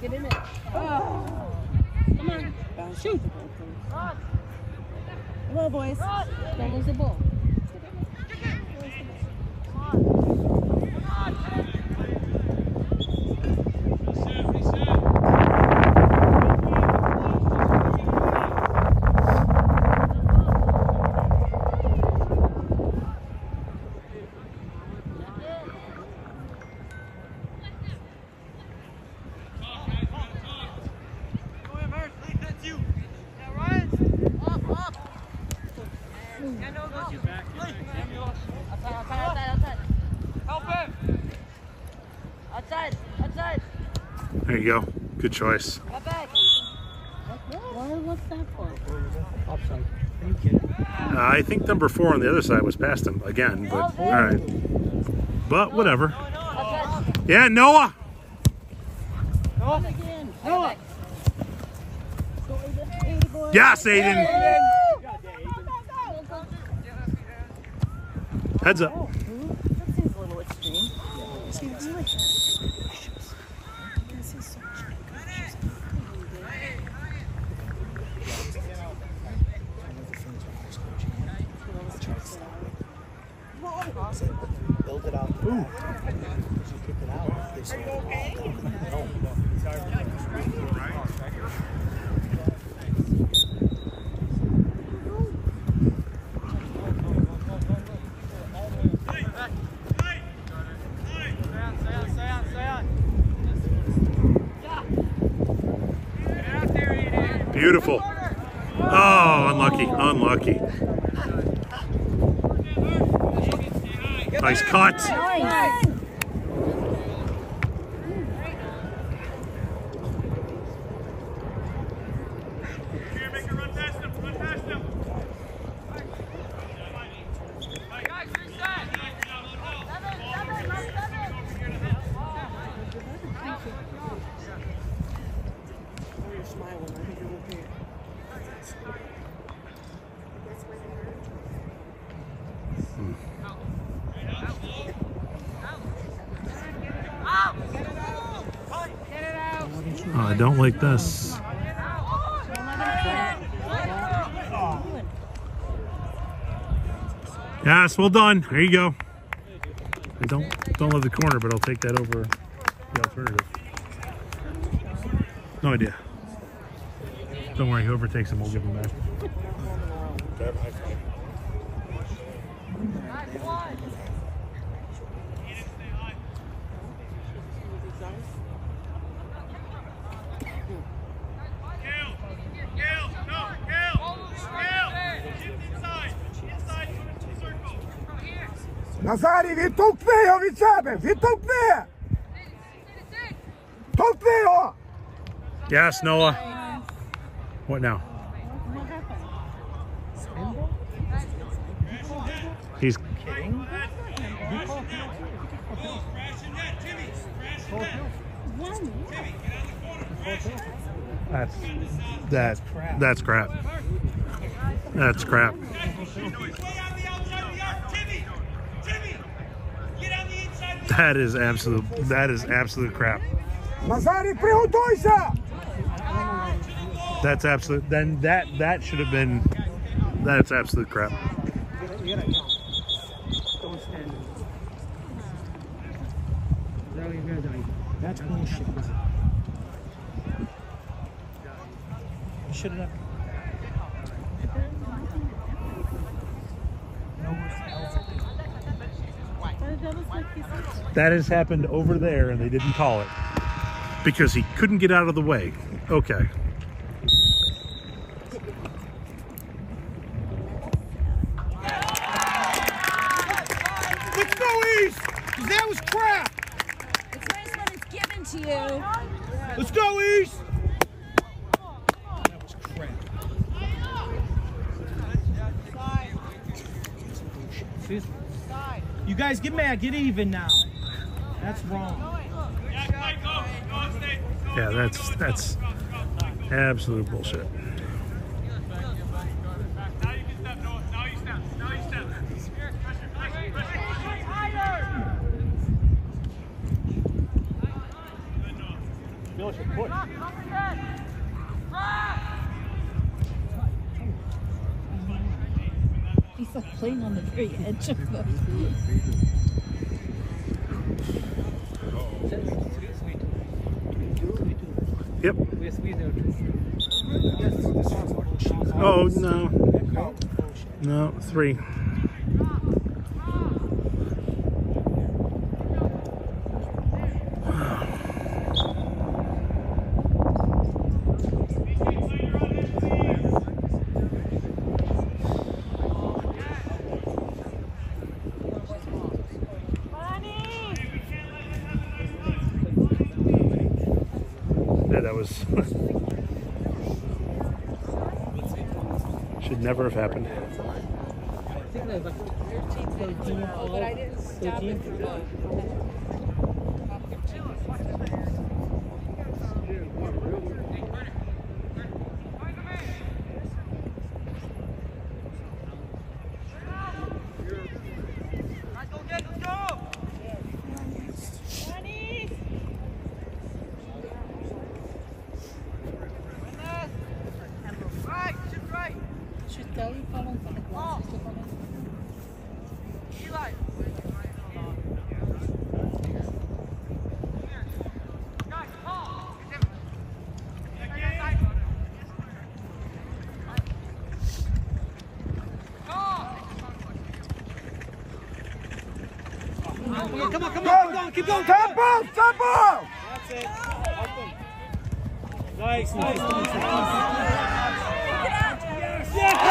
H: Get in it. Oh. Come on. Shoot. Come on, boys. Don't lose the ball.
J: Outside, outside.
A: There you go. Good choice.
J: Got back.
H: Why, what's that for?
B: Offside. Are you kidding?
A: Uh, I think number four on the other side was past him again, but all right. But whatever. Yeah, Noah.
H: Again.
C: Noah.
A: Yes, Aiden. Heads up.
H: That seems a little extreme. Seems like This is so
C: Build it up. Ooh. Because you kick it out. They say, no.
A: Beautiful. Oh, unlucky. Unlucky. Nice cut. Like this. Yes, well done. There you go. I don't don't love the corner, but I'll take that over the alternative? No idea. Don't worry, whoever takes him, we'll give him back.
I: Oni vytoukli ho, vyčábe, vytoukli je! Toukli there.
A: Yes, Noah. What now? He's kidding. That's that. That's crap. That's crap. That is absolute that is absolute crap.
I: Назарі, приготуйся!
A: That's absolute then that that should have been that's absolute crap.
B: You gotta count. Don't stand. That
A: has happened over there and they didn't call it because he couldn't get out of the way. Okay.
C: Let's go East! 'cause that was crap!
H: It's nice when it's given to you.
C: Let's go East!
B: That was crap.
C: You guys get mad, get even now. That's wrong.
J: Yeah, Mike, go, go, stay. Go,
A: Yeah, that's that's absolute bullshit.
J: Now you can step, Now you step. Now you step. Here, pressure, pressure, pressure.
H: He's like playing on the very edge of the.
A: Yep.
B: we squeeze there.
A: Oh no. No, three. That was should never have happened.
B: I think there's like 13
E: But I didn't stop it for long.
J: Let's go, get, let's go. Right, shift right.
H: Should Kelly fall on the glasses to fall in?
J: Eli. Guys, call.
C: Come on, come on, come on, keep going, keep going.
I: Tempo! Tempo!
B: That's it. Help them. Nice, nice, nice.
C: Let's!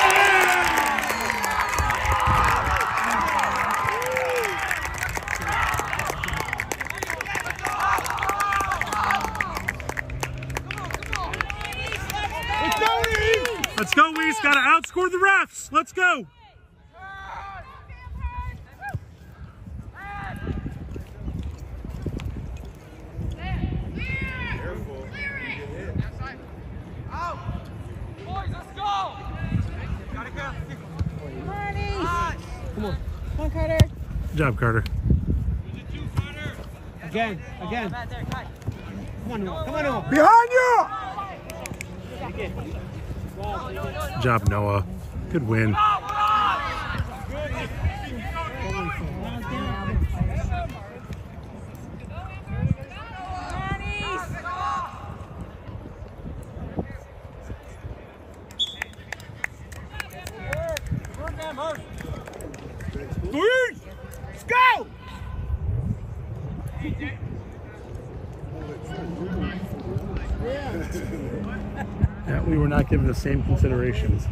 A: Let's go, East. Got to outscore the refs. Let's go.
J: Out. Boys, let's go. Gotta go.
B: Come on.
H: Come on, Carter.
A: Good job, Carter.
J: Two footer.
B: Again, again. Come on, Noah. Come on, Noah.
I: Behind you!
A: Good job, Noah. Good win.
E: given the same considerations,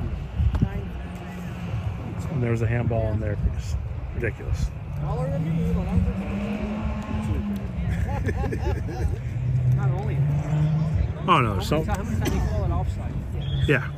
E: And there was a handball in there. It's ridiculous. oh no! So. Yeah.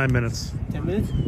E: nine minutes.
G: Ten minutes?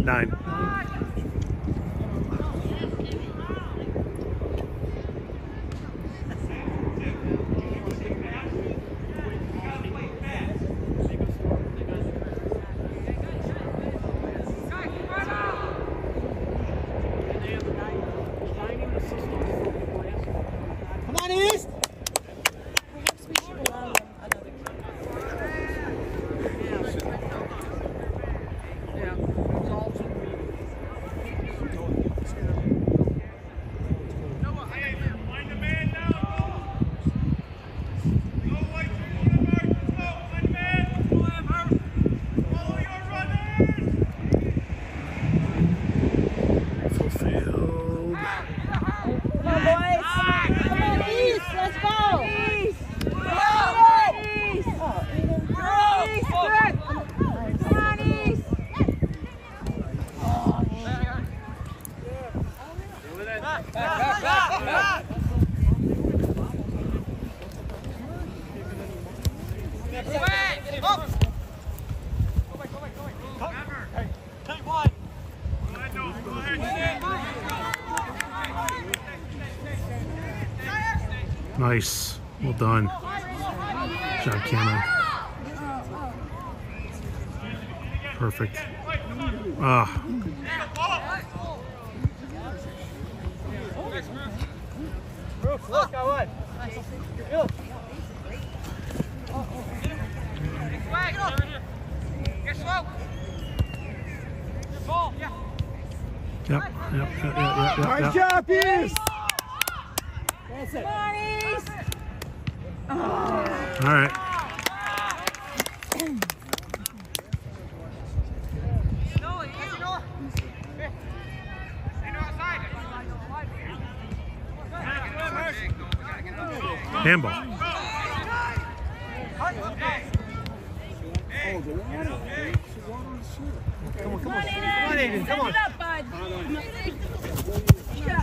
E: Nice. Well done. Good job, Cameron. Perfect. Ah.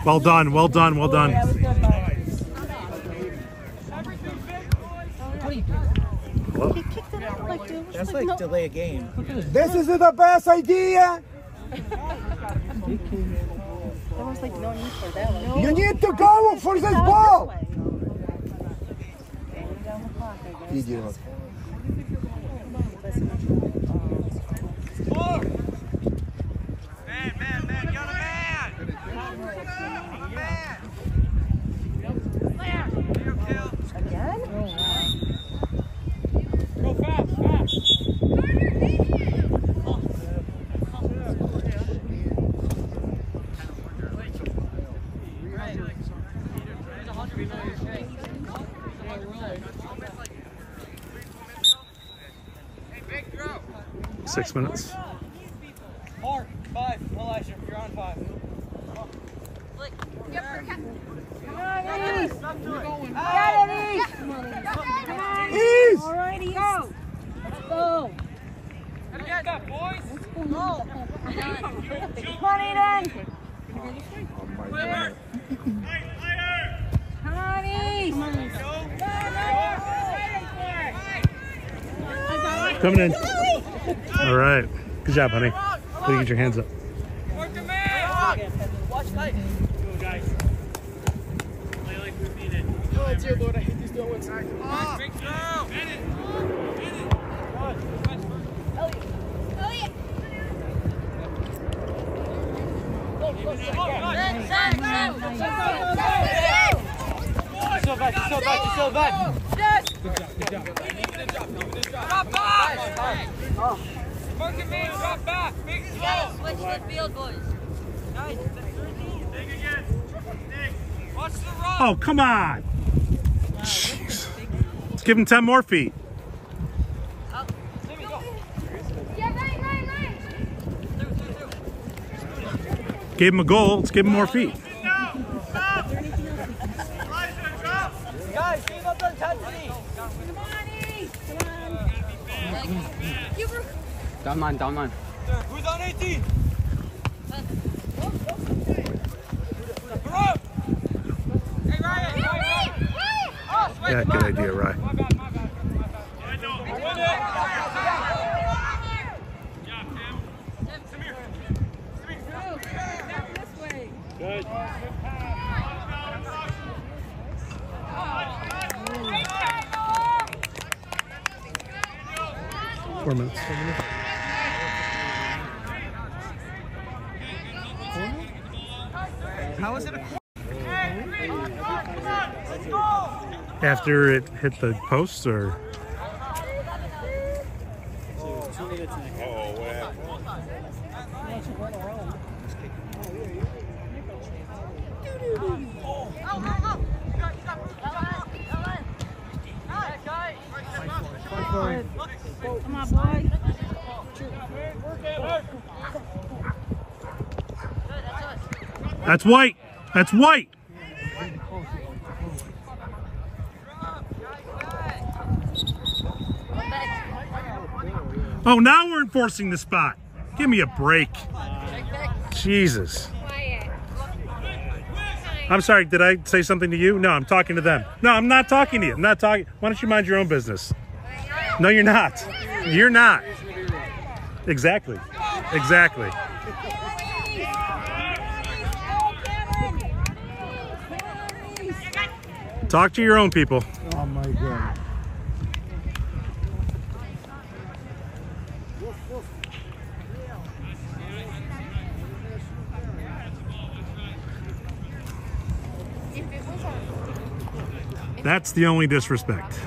E: Well done, well done, well done.
B: Hello?
D: That's
B: like
D: delay a game.
C: This is the best idea!
B: There was like no need for that.
C: You need to go for this ball!
M: You.
A: Six minutes.
C: Mark, five. Elijah, you're on five.
H: Alrighty, go. Let's go.
J: Get that, boys.
H: Come on, Aiden. Come on, East.
A: Coming in. All right. Good job, honey. To get your hands up.
J: Work the man.
C: Watch tight.
J: Go, guys. Play like we mean it.
D: Oh, dear Lord, I hate these donuts.
J: Big throw.
C: Still back, still back, still back.
J: Drop back. Work the man. Drop back. Big throw.
E: Switch the field, boys.
J: Dig again. Dig. Watch the run.
A: Oh, come on. Jeez. Let's give him 10 more feet. Gave him a goal. Let's give him more feet.
C: Guys, keep up intensity.
D: Line, down line.
C: Who's on 18?
J: Hey, Ryan.
A: Yeah, good idea, Rye.
J: My bad, my bad, my bad. I know. Win it. Yeah, Tim. Come here. Come here. Good.
A: Four minutes.
C: How is it?
A: After it hit the posts, or that's white. That's white. Now we're enforcing the spot. Give me a break. Jesus. I'm sorry, did I say something to you? No, I'm talking to them. No, I'm not talking to you. I'm not talking. Why don't you mind your own business? No, you're not. You're not. Exactly. Exactly. Talk to your own people. That's the only disrespect.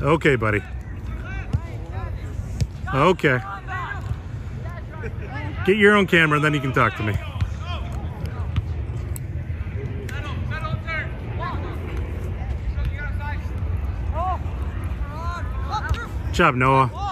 A: Okay, buddy. Okay. Get your own camera, and then you can talk to me. Good job, Noah.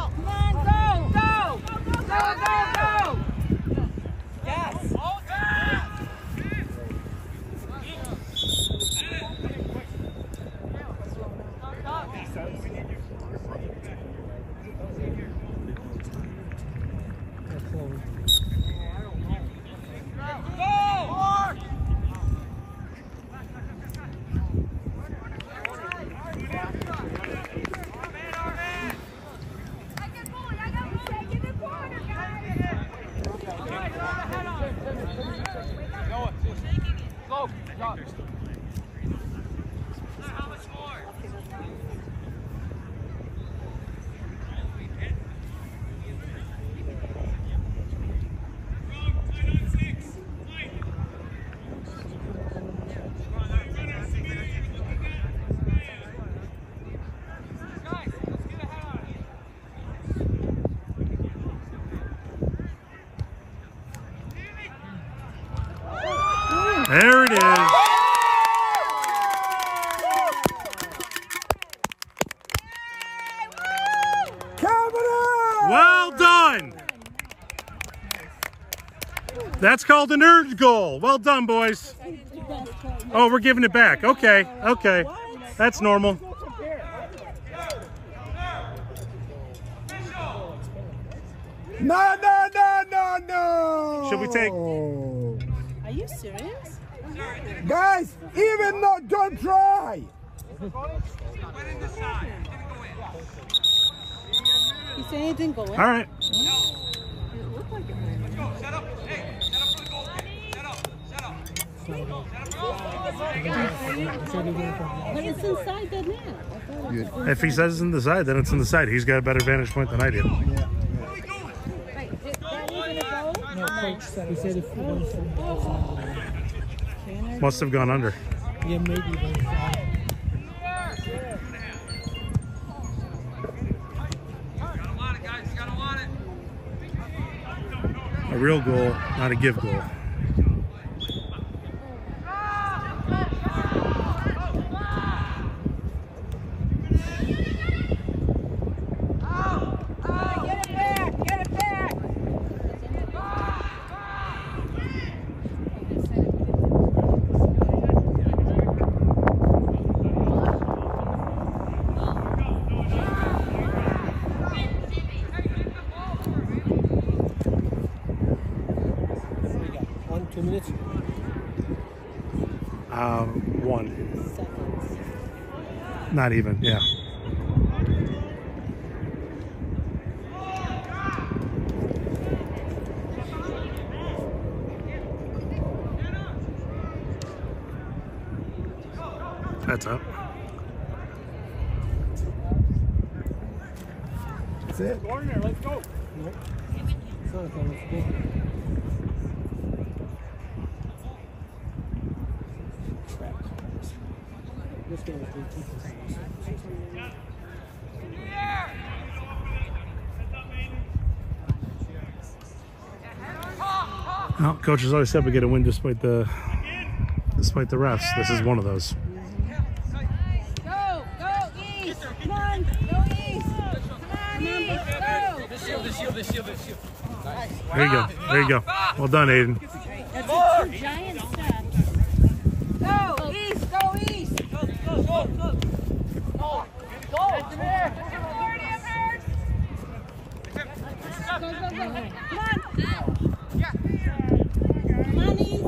A: That's called a nerd goal. Well done, boys. Oh, we're giving it back. Okay, okay. That's normal.
C: No, no, no, no, no.
A: Should we take-
E: Are you serious?
C: Guys, even no, don't try.
E: You say anything go in?
A: All right.
E: It looked like it went in.
N: Set up. Hey, set up for the goal. Set up. Set up.
E: But it's inside the net. I thought it was
A: If he says it's in the side, then it's in the side. He's got a better vantage point than I do.
E: Right, did that even go?
B: No, coach said, he said if he wants to,
A: Must have gone under.
B: yeah, maybe then,
N: Gotta want it, guys. Gotta want it.
A: A real goal, not a give goal.
H: Get it back! Get it back!
B: what we got? One, two minutes?
A: Um, one. Not even, yeah. That's up.
C: That's it.
B: It's not okay, let's go. This game is ridiculous.
A: Well, coach has always said we get a win despite the despite the refs. This is one of those. There you go. There you go. Well done, Aiden.
E: That's a giant step.
H: Go east! Go east!
N: Go, go, go, go. Go. Go.
H: Go, go, go! Come on,
E: East.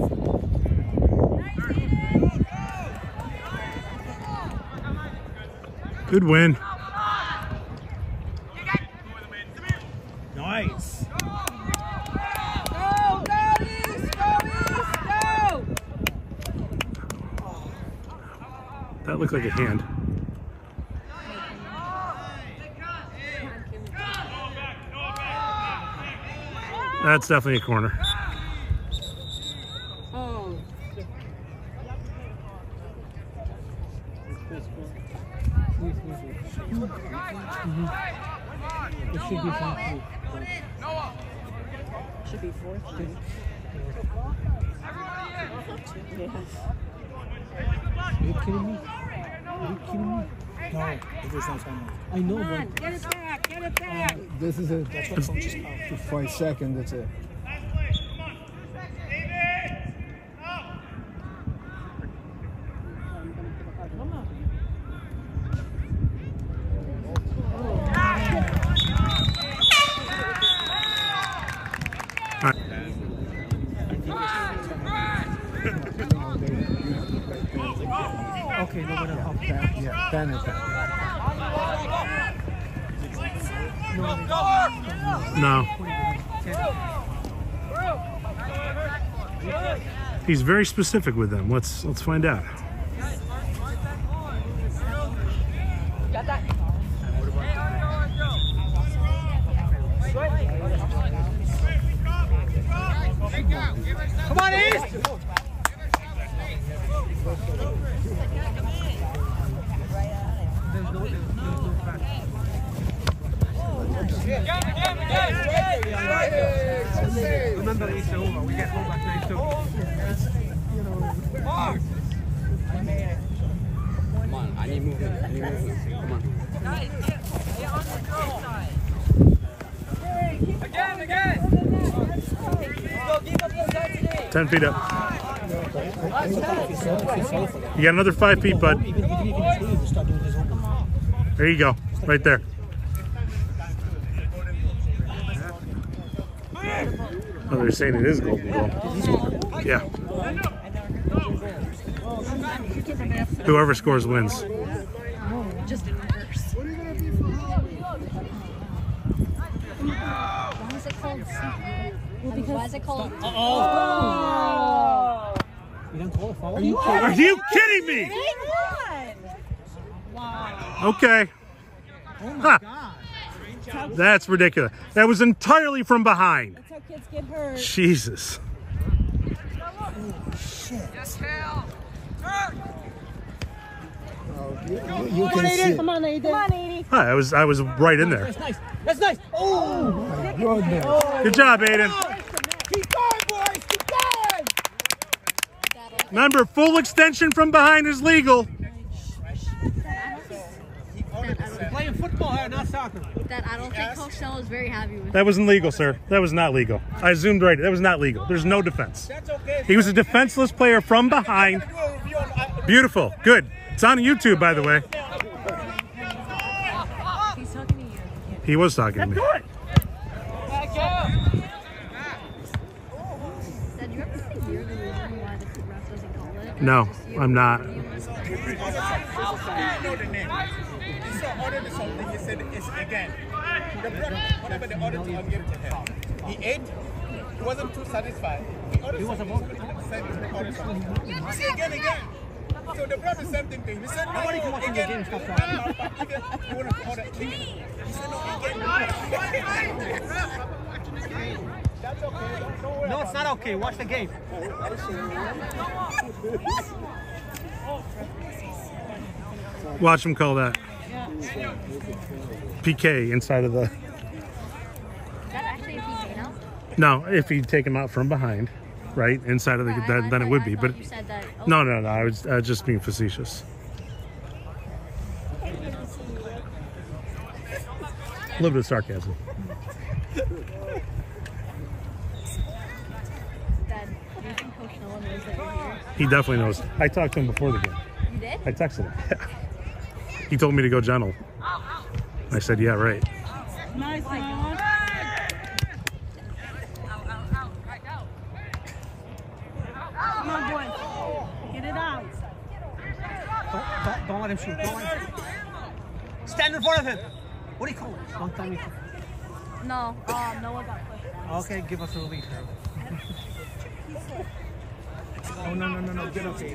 A: Good win.
O: Nice.
H: Go! Go east! Go east! Go!
A: That looked like a hand. That's definitely a corner.
E: Oh.
B: It should be fine.
E: Should be fourth. line. Yes.
B: Are you kidding me? Are you kidding me?
D: No, it was not time.
B: I know,
H: Come on!
B: but
H: Get it back! Get it back!
C: This is a
D: That's what coach is out.
C: Seconds. That's it.
B: okay, no matter how
C: Pen- Yeah, penalty.
A: No. He's very specific with them. Let's let's find out.
H: Got that?
O: Come on, East!
B: Remember East over, we get home at 9 2.
P: Come on, I need movement. I need movement. Come on.
Q: Guys, get, get on the girl side. Again, again. Go, keep up those guys today.
A: 10 feet up. You got another five feet, bud. There you go. Right there. Oh, they're saying it is golden goal. Yeah. Whoever scores wins.
G: Just in reverse. Why is it called? Well, because why is it called?
B: Oh! You don't call it foul? Are you
A: Are you kidding me? Okay. Oh my Huh. That's ridiculous. That was entirely from behind.
H: That's how kids get hurt.
A: Jesus.
Q: Yes, Hal.
C: You, you,
H: Come
C: you
H: on,
C: see
H: Aiden. Come on, Aiden. Come on, Aiden.
A: Huh, I was I was right in there.
B: That's nice. That's nice. Oh!
C: My goodness.
A: Good job, Aiden.
D: Keep going, boys. Keep going.
A: Remember, full extension from behind is legal.
B: Playing football here, not soccer.
G: That I don't think Coach Snell is very happy with.
A: That wasn't legal, sir. That was not legal. I zoomed right. That was not legal. There's no defense.
D: That's okay.
A: He was a defenseless player from behind.
D: Do a review on- I-
A: Beautiful. Good. It's on YouTube, by the way.
G: He's talking to you.
A: He was talking to me.
Q: Back up.
G: Did you ever think you're the reason why the ref doesn't call it?
A: No, I'm not.
D: You know the name. He saw ordered something. He said it's again. The bro- whatever the order to I'll give to him. He ate. He wasn't too satisfied. He ordered something. He said he ordered something. Said again, again. So the brother same thing to him. He said no,
B: Nobody can watch the game, stop talking.
D: but again, He wanted to order again. He said no, again. That's okay. Don't, don't worry
B: No, it's not okay. Watch the game.
A: Watch him call that. PK inside of the.
G: Is that actually a PK now?
A: No, if he'd take him out from behind, right inside of the,
G: I- I
A: then it would be. But
G: you said that.
A: No, no, no. I was uh, just being facetious. A little bit of sarcasm.
G: Dad, do you think Coach Noah knows that you're here?
A: He definitely knows. I talked to him before the game.
G: You did?
A: I texted him. he told me to go gentle. I said, yeah, right.
H: Nice one.
Q: Out, out, out. Right out.
H: Come on, boys. Get it out.
B: Don't, don't, don't let him shoot. Don't let him shoot. Stand in front of him. What do you call it? Don't tell me.
G: No, um, Noah got pushed.
B: Okay, give us a release. Oh, no, no, no, no. Get up.
A: I think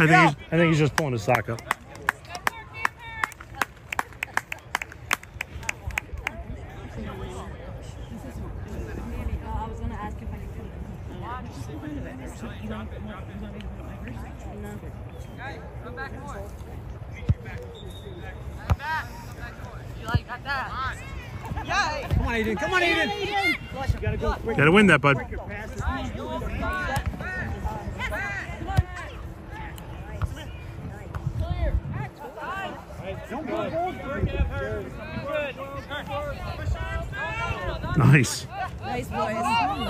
A: he's, I think he's just pulling his sock up.
G: Come
Q: Guys, come back more. Come back. Come back more. You like got that? Yeah.
B: Come on, Aiden. Come on, Aiden. You gotta go quick.
A: Got to win that, bud. Nice.
G: Nice boys.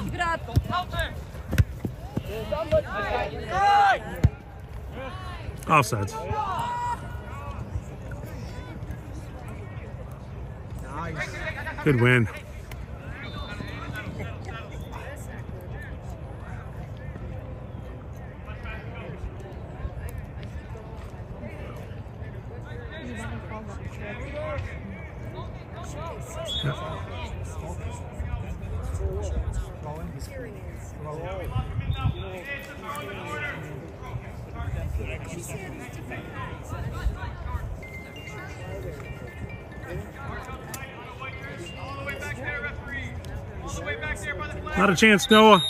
G: Keep it up.
A: Offsides. Good win. Chance, Noah.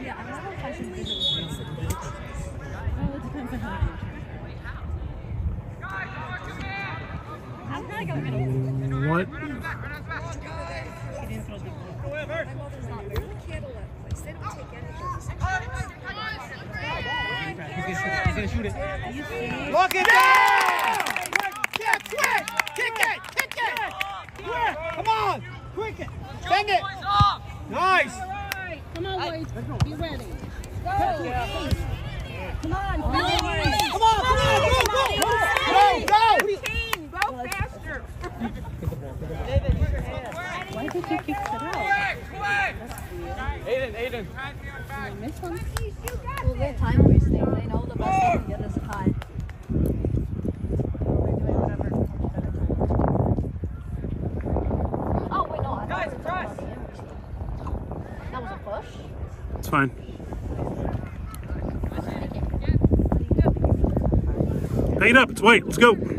G: Yeah, I don't know if I should visit.
H: Well, it depends on how you
A: What?
B: Lock it down! Yeah, quick! Kick it! Kick it! Quick! Come on! Quick it! Bend it! Nice!
H: Come on, boys. Be ready. Go. Please. Come on. Come on.
B: Come on! Come on! Go! Go! Go!
R: Go faster.
H: Why did you kick it out?
E: Aiden, Aiden.
H: I missed one.
G: Well, they're time wasting. They know the best way to get us high. Oh, wait, no. I
E: Guys,
G: thought
E: press.
G: that was a push.
A: It's fine. Hang it up. It's wait. Let's go.
E: Guys,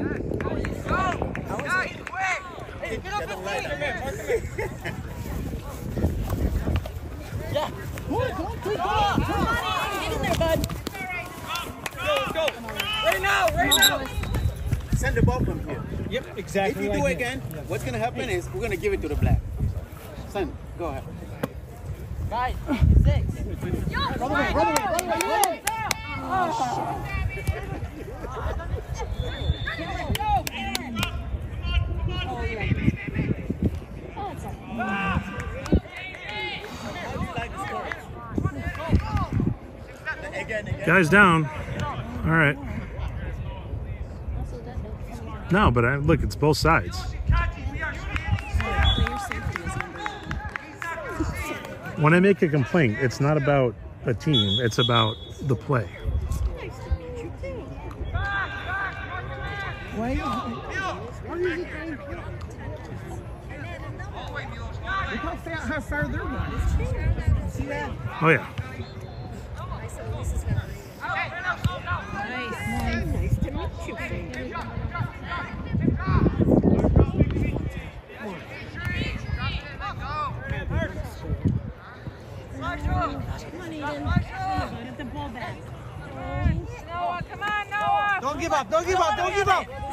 E: quick. Hey, get up and feet.
H: Get in there, bud.
E: Let's go. Right now, right now.
B: Send the ball from here.
D: Yep, exactly.
B: If you
D: like
B: do it
D: that.
B: again, what's gonna happen is we're gonna give it to the black. Send. Go ahead.
R: Guys, six.
B: Again, again.
A: Guys down. All right. No, but I, look, it's both sides. When I make a complaint, it's not about a team, it's about the play.
C: Look how far, how far they're going. See that?
A: Oh, yeah.
H: Nice to meet you, baby. Come on, Aiden. Get the ball back.
R: Noah, come on, Noah.
B: Don't give up. Don't give up. Don't give up.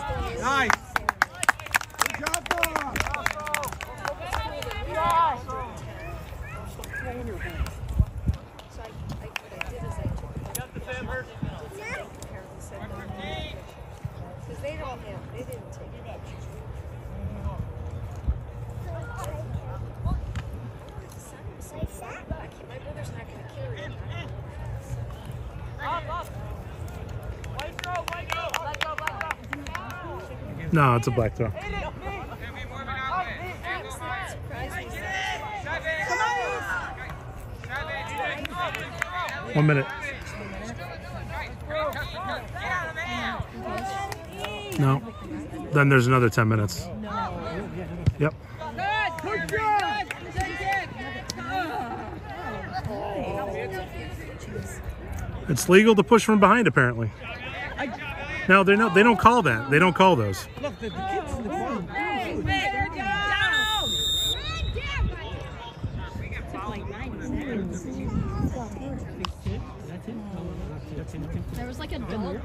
B: Nice.
C: Good
G: they don't have, they didn't take it. My brother's not going to carry it.
A: No, it's a black throw. One minute. No. Then there's another 10 minutes. Yep. It's legal to push from behind, apparently. No, they don't. They don't call that. They don't call those.
B: Look, the, the kids in the corner.
H: There was like a dog.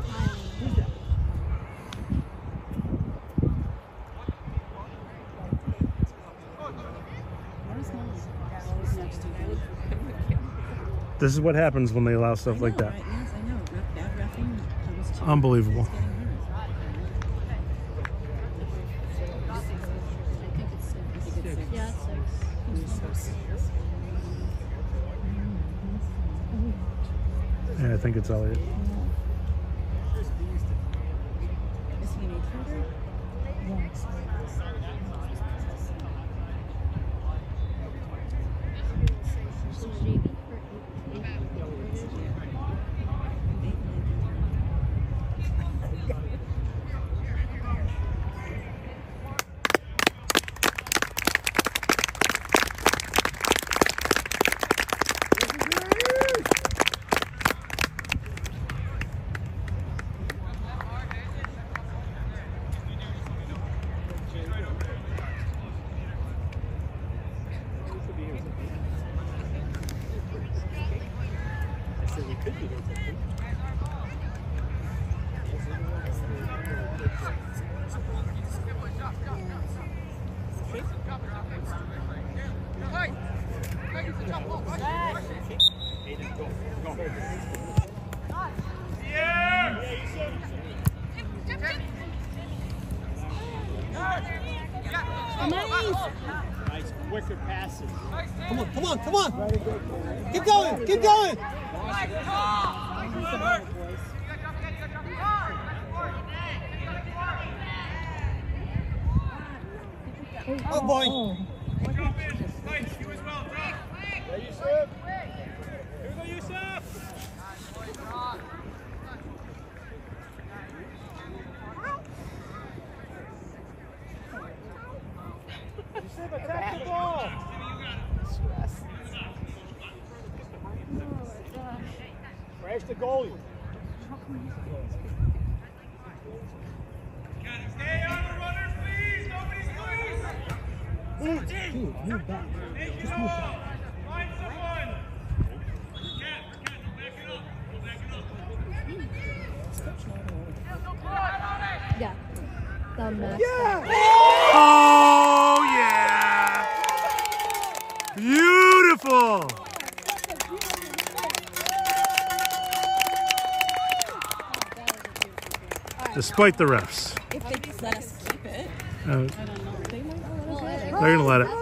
A: This is what happens when they allow stuff like that. Unbelievable.
H: Yeah,
A: I think it's Elliot. Despite the refs.
G: If they let us keep it.
A: Uh,
G: They're going to oh, let
A: it.